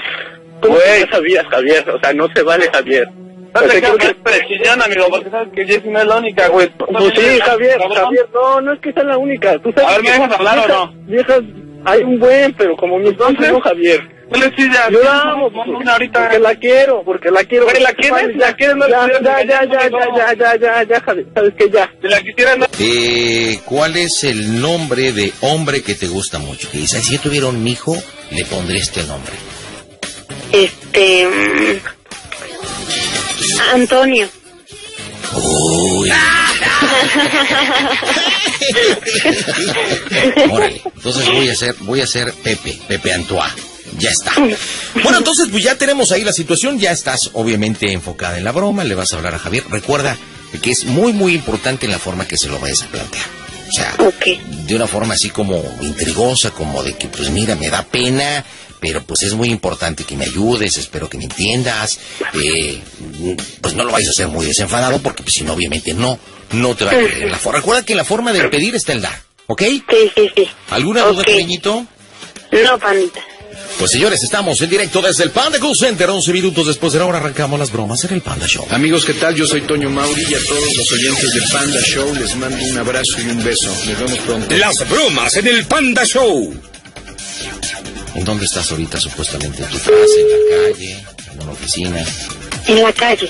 ¿Cómo que ya sabías, Javier? O sea, no se vale, Javier. No te creo quedes que- prechillón, amigo, porque sabes que Jessie no es la única, güey. Pues sí, Javier, Javier, no, no es que sea la única. Tú sabes A ver, ¿me dejas hablar o viejas- no? Viejas, hay un buen, pero como mi esposa Entonces, no, Javier. No le chillas. Yo la amo, Vamos porque, una ahorita. porque la quiero, porque la quiero. Güey, ¿la quieres? ¿La quieres? No Ya, le ya, ya, ya, ya, ya, ya, ya, ya, Javier, sabes que ya. Si la quisieras, no. Eh, ¿Cuál es el nombre de hombre que te gusta mucho? Que dice, si yo tuviera un hijo, le pondré este nombre. Este. mm, Antonio. Uy. Órale. Entonces voy a ser, voy a ser Pepe, Pepe Antoine. Ya está. Bueno, entonces pues ya tenemos ahí la situación, ya estás obviamente enfocada en la broma, le vas a hablar a Javier. Recuerda que es muy muy importante en la forma que se lo vayas a plantear. O sea, de una forma así como intrigosa, como de que pues mira, me da pena, pero pues es muy importante que me ayudes, espero que me entiendas, eh, pues no lo vayas a hacer muy desenfadado porque pues si no obviamente no, no te va a querer la forma. Recuerda que la forma de pedir está el dar, ¿ok? Sí, sí, sí. ¿Alguna duda, cariñito? No, panita. Pues señores, estamos en directo desde el Panda Cool Center, 11 minutos después de la hora arrancamos las bromas en el Panda Show. Amigos, ¿qué tal? Yo soy Toño Mauri y a todos los oyentes de Panda Show les mando un abrazo y un beso. Nos vemos pronto. Las bromas en el Panda Show. ¿En dónde estás ahorita supuestamente? ¿En tu casa, en la calle, en una oficina? En la calle.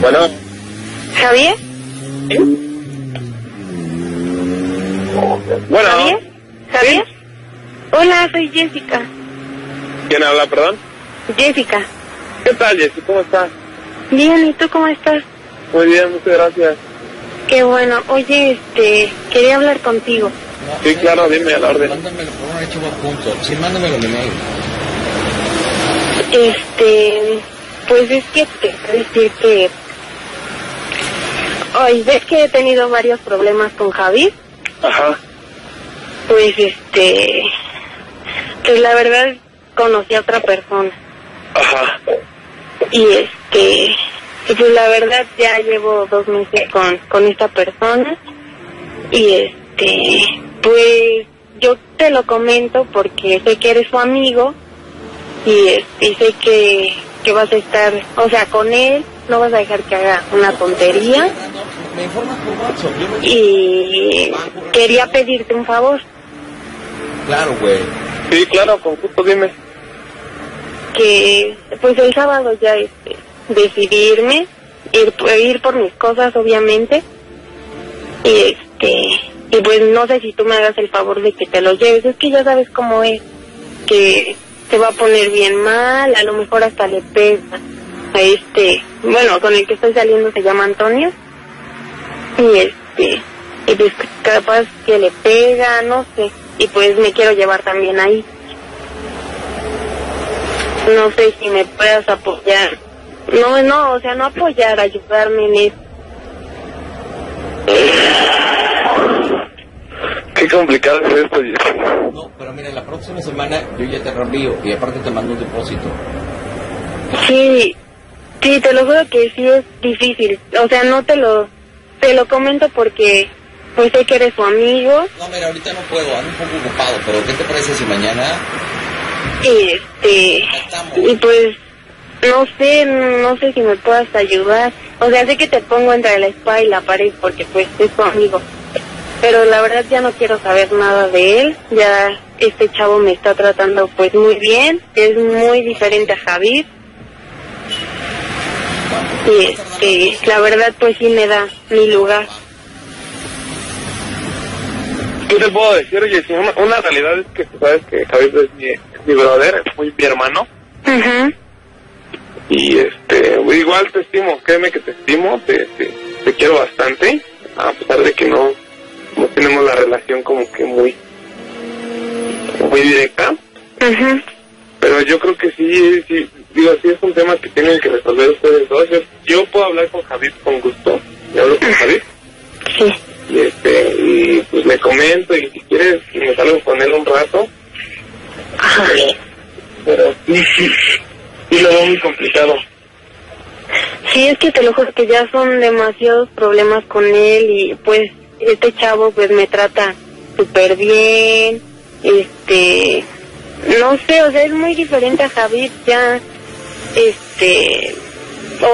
Bueno, ¿Javier? Bueno. ¿Javier? ¿Javier? Hola, soy Jessica. ¿Quién habla, perdón? Jessica. ¿Qué tal, Jessie? ¿Cómo estás? Bien, ¿y tú cómo estás? Muy bien, muchas gracias. Qué bueno. Oye, este, quería hablar contigo. Sí, claro, dime a la orden. Mándamelo, por a punto. Sí, mándamelo de mail. Este, pues es que te quiero decir que... Hoy ves que he tenido varios problemas con Javi. Ajá. Pues este, pues la verdad conocí a otra persona. Ajá. y este pues la verdad ya llevo dos meses con con esta persona y este pues yo te lo comento porque sé que eres su amigo y este y sé que que vas a estar o sea con él no vas a dejar que haga una tontería. Y quería pedirte un favor. Claro, güey. Sí, claro, con gusto, dime. que pues el sábado ya este, decidí irme, ir, ir por mis cosas obviamente. Y este y pues no sé si tú me hagas el favor de que te lo lleves, es que ya sabes cómo es, que se va a poner bien mal, a lo mejor hasta le pesa este, bueno, con el que estoy saliendo se llama Antonio y este y pues capaz que le pega, no sé, y pues me quiero llevar también ahí. No sé si me puedas apoyar. No, no, o sea, no apoyar, ayudarme en eso. Qué complicado es esto. No, pero mira, la próxima semana yo ya te reenvío y aparte te mando un depósito. Sí, sí, te lo juro que sí es difícil. O sea, no te lo, te lo comento porque pues sé que eres su amigo No, mira, ahorita no puedo, ando un poco ocupado, pero ¿qué te parece si mañana este, y pues no sé, no sé si me puedas ayudar. O sea, sé que te pongo entre la espada y la pared porque pues es tu amigo. Pero la verdad ya no quiero saber nada de él. Ya este chavo me está tratando pues muy bien. Es muy diferente a Javier. Y este, la verdad pues sí me da mi lugar. ¿Qué te puedo decir, Jessy? Una, una realidad es que tú sabes que Javier es mi, mi brother, es muy mi hermano. Ujú. Y este, igual te estimo, créeme que te estimo, te, te, te quiero bastante, a pesar de que no, no tenemos la relación como que muy, muy directa. Ujú. Pero yo creo que sí, sí, digo, sí es un tema que tienen que resolver ustedes dos. Yo, yo puedo hablar con Javier con gusto, yo hablo con Javier. Sí. Y este, y pues le comento, y si quieres, me salgo con él un rato. Pero sí, sí, sí lo veo muy complicado. Sí, es que te lo juro que ya son demasiados problemas con él y pues este chavo pues me trata súper bien, este, no sé, o sea, es muy diferente a Javier ya, este,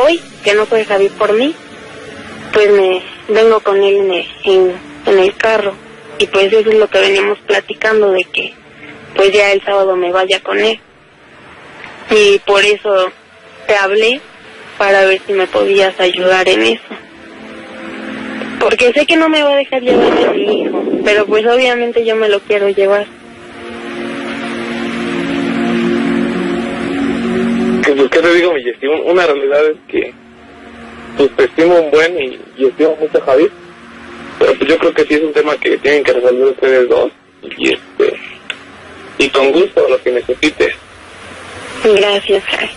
hoy, que no fue Javier por mí, pues me vengo con él en el, en el carro y pues eso es lo que veníamos platicando de que pues ya el sábado me vaya con él y por eso te hablé para ver si me podías ayudar en eso. Porque sé que no me va a dejar llevar a mi hijo, pero pues obviamente yo me lo quiero llevar. Que, pues, ¿Qué te digo, mi Una realidad es que pues te estimo un buen y, y estimo mucho a Javier. Pero pues yo creo que sí es un tema que tienen que resolver ustedes dos. Y este y con gusto lo que necesites. Gracias, Javi.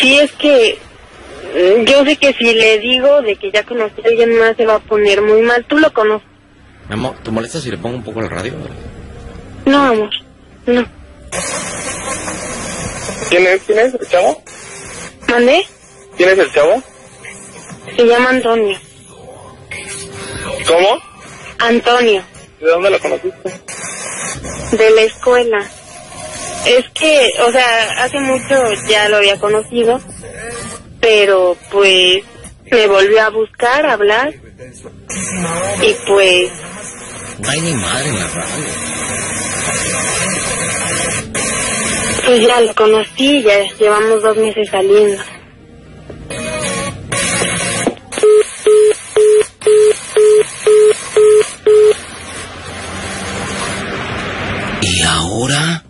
Sí, es que mm, yo sé que si le digo de que ya conocí a alguien más se va a poner muy mal. ¿Tú lo conoces? Mi amor, ¿te molesta si le pongo un poco el radio? No, amor. No. ¿Quién es, quién es el chavo? ¿Mandé? ¿Quién es el chavo? Se llama Antonio. ¿Cómo? Antonio. ¿De dónde lo conociste? de la escuela. Es que, o sea, hace mucho ya lo había conocido, pero pues me volvió a buscar, a hablar, y pues, No hay ni madre en la radio. Pues ya lo conocí, ya llevamos dos meses saliendo. ¿Y ahora?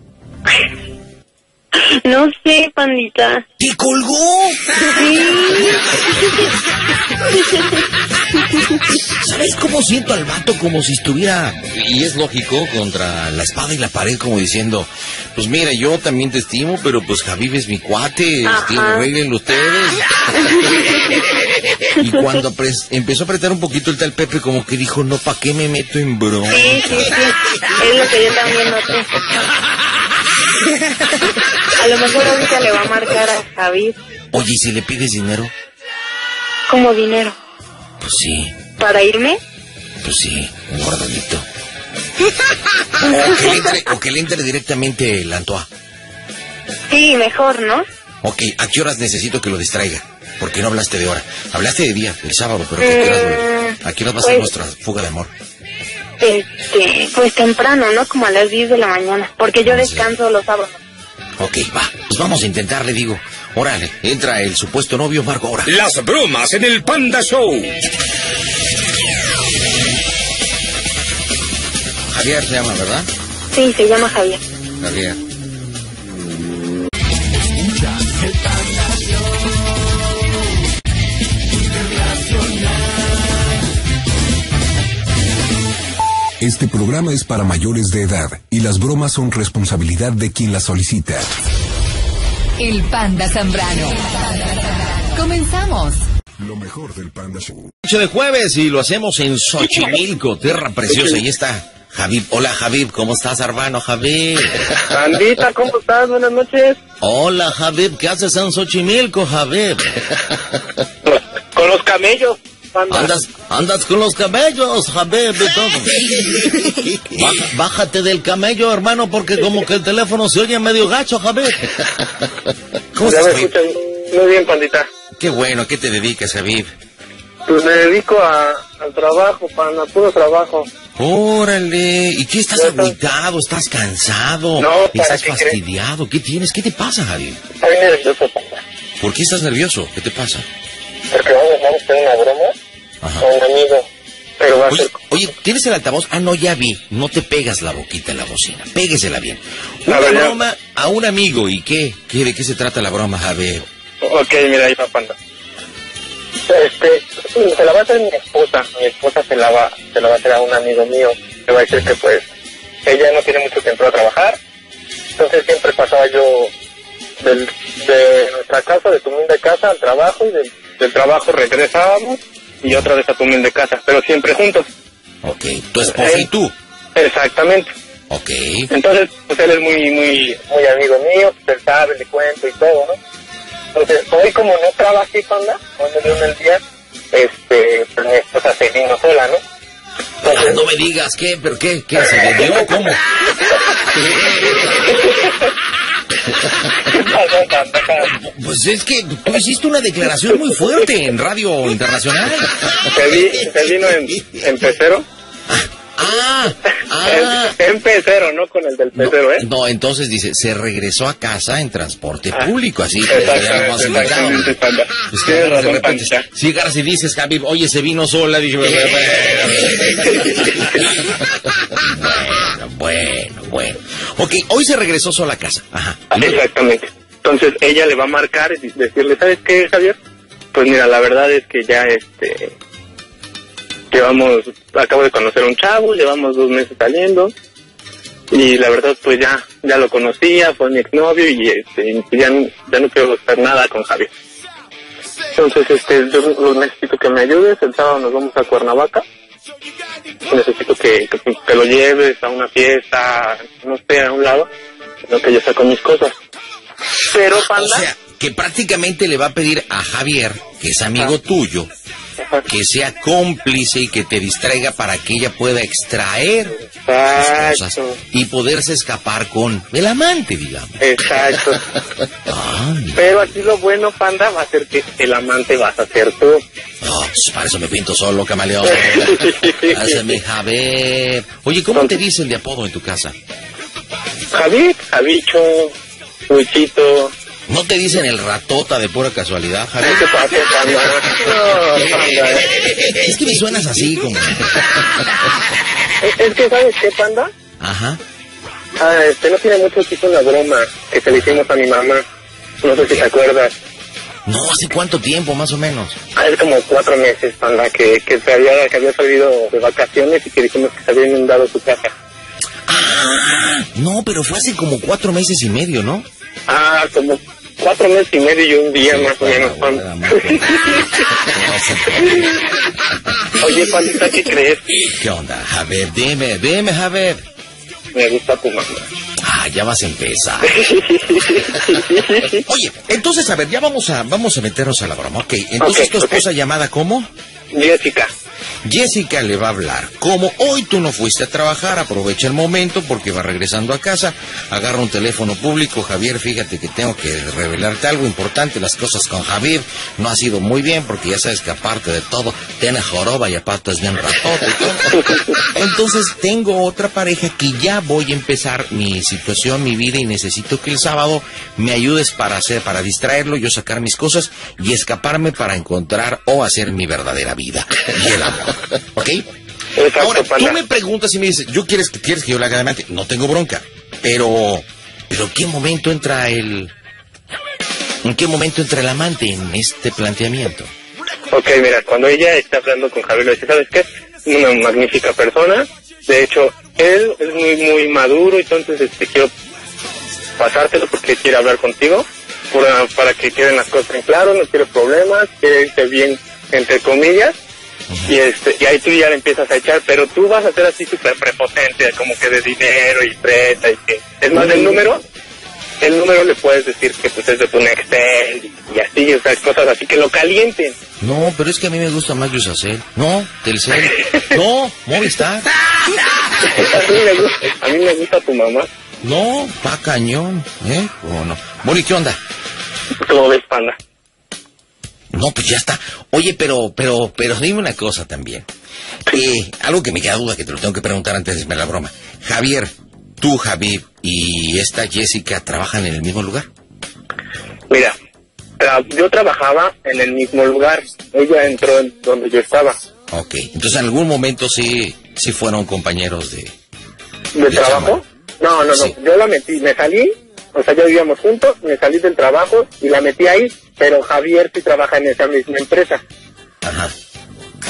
No sé, pandita. ¿Te colgó? ¿Sabes cómo siento al vato? Como si estuviera, y es lógico, contra la espada y la pared, como diciendo, pues mira, yo también te estimo, pero pues Javier es mi cuate, arreglenlo ustedes. y cuando empezó a apretar un poquito el tal Pepe, como que dijo, no, ¿pa' qué me meto en broma? Sí, sí, sí. Es lo que yo también noté. A lo mejor ahorita le va a marcar a Javier Oye, ¿y si le pides dinero? como dinero. Pues sí, ¿Para irme? pues sí, un guardadito. O que le entre, o que le entre directamente el Antoa. Sí, mejor, ¿no? Ok, ¿a qué horas necesito que lo distraiga? Porque no hablaste de hora. Hablaste de día, el sábado, pero ¿a qué horas, Mm, ¿a qué horas va a ser pues- nuestra fuga de amor? Este, pues temprano, ¿no? Como a las 10 de la mañana, porque yo descanso los sábados. Ok, va. Pues vamos a intentar, le digo. Órale, entra el supuesto novio Marco ahora. Las bromas en el Panda Show. Javier se llama, ¿verdad? Sí, se llama Javier. Javier. Este programa es para mayores de edad y las bromas son responsabilidad de quien las solicita. El Panda Zambrano. Comenzamos. Lo mejor del Panda Show. Noche de jueves y lo hacemos en Xochimilco, tierra preciosa. Y está Javib. Hola Javib, ¿cómo estás, hermano Javib? Bandita, ¿cómo estás? Buenas noches. Hola Javib, ¿qué haces en Xochimilco, Javib? Con los camellos, Andas, andas con los camellos, todo. Baja- bájate del camello, hermano, porque como que el teléfono se oye medio gacho, Javib. ¿Cómo ya estás, me muy bien, pandita. Qué bueno, ¿a qué te dedicas, Javib? Pues me dedico a, al trabajo, panda, puro trabajo. Órale, ¿y qué estás agüitado? ¿Estás cansado? No, ¿para ¿Estás qué crees? fastidiado? ¿Qué tienes? ¿Qué te pasa, Javier? Estoy nervioso. ¿Por qué estás nervioso? ¿Qué te pasa? Porque vamos, vamos a hacer una broma Ajá. amigo. Pero va a Oye, ser... oye, ¿tienes el altavoz? Ah, no, ya vi. No te pegas la boquita en la bocina. Péguesela bien. A Una ya. broma a un amigo. ¿Y qué? ¿Qué? ¿De qué se trata la broma, Javier? Ok, mira, ahí va, panda. Este, se la va a hacer mi esposa. Mi esposa se la va, se la va a hacer a un amigo mío. Le va a decir que pues ella no tiene mucho tiempo a trabajar. Entonces siempre pasaba yo del, de nuestra casa, de tu humilde casa al trabajo y del, del trabajo regresábamos y otra vez a tu humilde casa, pero siempre juntos. Ok, tu esposa y Eh. tú. Exactamente. Ok. Entonces, pues él es muy, muy, muy amigo mío, pues, él sabe, le cuento y todo, ¿no? Entonces, hoy como no trabajé, panda, me dio el día, este, pues mi esposa se vino sola, ¿no? Ah, Entonces, no me digas, ¿qué? ¿Pero qué? ¿Qué? ¿Se? ¿Cómo? Pues es que tú hiciste una declaración muy fuerte en Radio Internacional. se, vi, se vino en, en pecero, Ah, ah. en, en pecero, no con el del No, pecero, ¿eh? no, entonces dice, se regresó a casa en transporte Ah, público, así. Exactamente, ya lo hemos exactamente, indicado. panda. Es que de razón, repente, si y dices, Javi, oye, se vino sola, dije, bueno, bueno, bueno. Ok, hoy se regresó sola a casa. Ajá. Exactamente. Entonces ella le va a marcar y decirle, ¿sabes qué, Javier? Pues mira, la verdad es que ya este llevamos, acabo de conocer a un chavo, llevamos dos meses saliendo y la verdad pues ya ya lo conocía, fue mi exnovio y este y ya, no- ya no quiero estar nada con Javier. Entonces este yo necesito que me ayudes, el sábado nos vamos a Cuernavaca. Necesito que, que, que lo lleves a una fiesta, no sé, a un lado, lo que yo saco mis cosas. Pero, O panda, sea, que prácticamente le va a pedir a Javier, que es amigo tuyo, Ajá. Que sea cómplice y que te distraiga para que ella pueda extraer cosas y poderse escapar con el amante, digamos. exacto. Ay, Pero aquí lo bueno, panda, va a ser que el amante vas a ser tú. pues para eso me pinto solo, camaleón. Hazme Javier. Oye, ¿cómo te dicen de apodo en tu casa? Javi, Javicho, Luchito, ¿No te dicen el ratota de pura casualidad, Javier? ¿qué pasa, panda? No, panda. Es que me suenas así como... Es, que, ¿sabes qué, panda? Ajá. Ah, este, no tiene mucho tiempo la broma que se le hicimos a mi mamá. No sé si te acuerdas. No, ¿hace cuánto tiempo, más o menos? Hace como cuatro meses, panda, que, que, se había, que había salido de vacaciones y que dijimos que se había inundado su casa. Ah, no, pero fue hace como cuatro meses y medio, ¿no? Ah, como cuatro meses y medio y un día más o menos, sé. Oye, pandita, ¿qué crees? ¿Qué onda, Javier? Dime, dime, Javier. Me gusta tu mamá. Ah, ya vas a empezar. Oye, entonces, a ver, ya vamos a, vamos a meternos a la broma. Ok, entonces tu esposa llamada, ¿cómo? Jessica. Jessica le va a hablar. Como hoy tú no fuiste a trabajar, aprovecha el momento porque va regresando a casa, agarra un teléfono público. Javier, fíjate que tengo que revelarte algo importante. Las cosas con Javier no ha sido muy bien porque ya sabes que aparte de todo, tiene joroba y aparte es bien ratote. Entonces tengo otra pareja que ya voy a empezar mi situación, mi vida y necesito que el sábado me ayudes para hacer, para distraerlo, yo sacar mis cosas y escaparme para encontrar o hacer mi verdadera vida y el amor. ¿Ok? Exacto, Ahora, tú me preguntas y me dices, ¿yo quieres que quieres que yo la haga adelante? No tengo bronca. Pero, pero ¿qué momento entra el, en qué momento entra el amante en este planteamiento? Ok, mira, cuando ella está hablando con Javier, le dice, ¿sabes qué? Una magnífica persona, De hecho, él es muy, muy maduro, entonces este, quiero pasártelo porque quiere hablar contigo, para, para que queden las cosas en claro, no quiere problemas, quiere irte bien, entre comillas, y este y ahí tú ya le empiezas a echar, pero tú vas a ser así súper prepotente, como que de dinero y preta y que... Es más, el número, el número le puedes decir que pues es de tu Nextel y, y así, o sea, cosas así que lo calienten. No, pero es que a mí me gusta más Yusacel. No, Telcel. No, Movistar. a, mí me gusta, a mí me gusta tu mamá. No, pa' cañón, ¿eh? ¿O no? Mori, ¿qué onda? ¿Cómo ves, panda? No, pues ya está. Oye, pero, pero, pero dime una cosa también. Eh, algo que me queda duda, que te lo tengo que preguntar antes de hacerme la broma. Javier, tú, Javier, y esta Jessica trabajan en el mismo lugar. Mira, tra- yo trabajaba en el mismo lugar. Ella entró en donde yo estaba. Ok, entonces en algún momento sí, sí fueron compañeros de... ¿De trabajo? No, no, no. Sí. Yo la metí, me salí, o sea, ya vivíamos juntos, me salí del trabajo y la metí ahí, pero Javier sí trabaja en esa misma empresa. Ajá.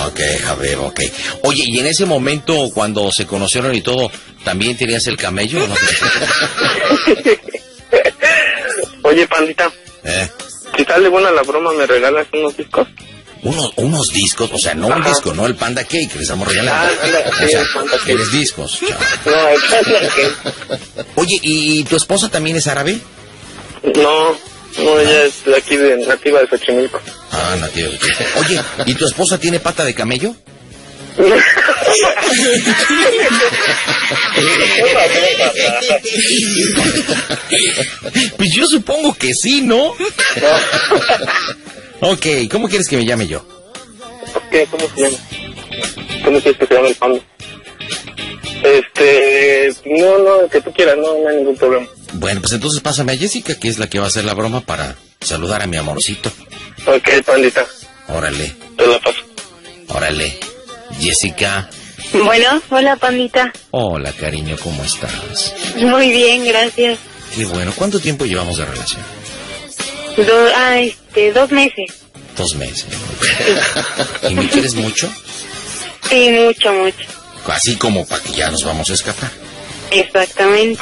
Ok, Javier, ok. Oye, y en ese momento, cuando se conocieron y todo, ¿también tenías el camello o no? Oye, pandita, ¿Eh? si sale buena la broma, ¿me regalas unos discos? Unos, unos discos, o sea, no un disco, no el Panda Cake que les estamos regalando. Ah, o sea, el Panda Cake. quieres discos. chao. No, es que... Oye, ¿y tu esposa también es árabe? No, no, ella es de aquí, de nativa de Xochimilco. Ah, nativo. Oye, ¿y tu esposa tiene pata de camello? Pues yo supongo que sí, ¿no? Ok, ¿cómo quieres que me llame yo? ¿Qué? ¿Cómo se llama? ¿Cómo quieres que se llame el panda? Este, no, no, que tú quieras, no, no hay ningún problema. Bueno, pues entonces pásame a Jessica, que es la que va a hacer la broma para saludar a mi amorcito. Ok, pandita, Órale, te la paso. órale. Jessica, Bueno, hola, pandita. hola cariño, ¿cómo estás? Muy bien, gracias. Qué bueno, ¿cuánto tiempo llevamos de relación? Do- ah, este, dos meses. Dos meses. ¿Y me quieres mucho? Sí, mucho, mucho. Así como para que ya nos vamos a escapar. Exactamente.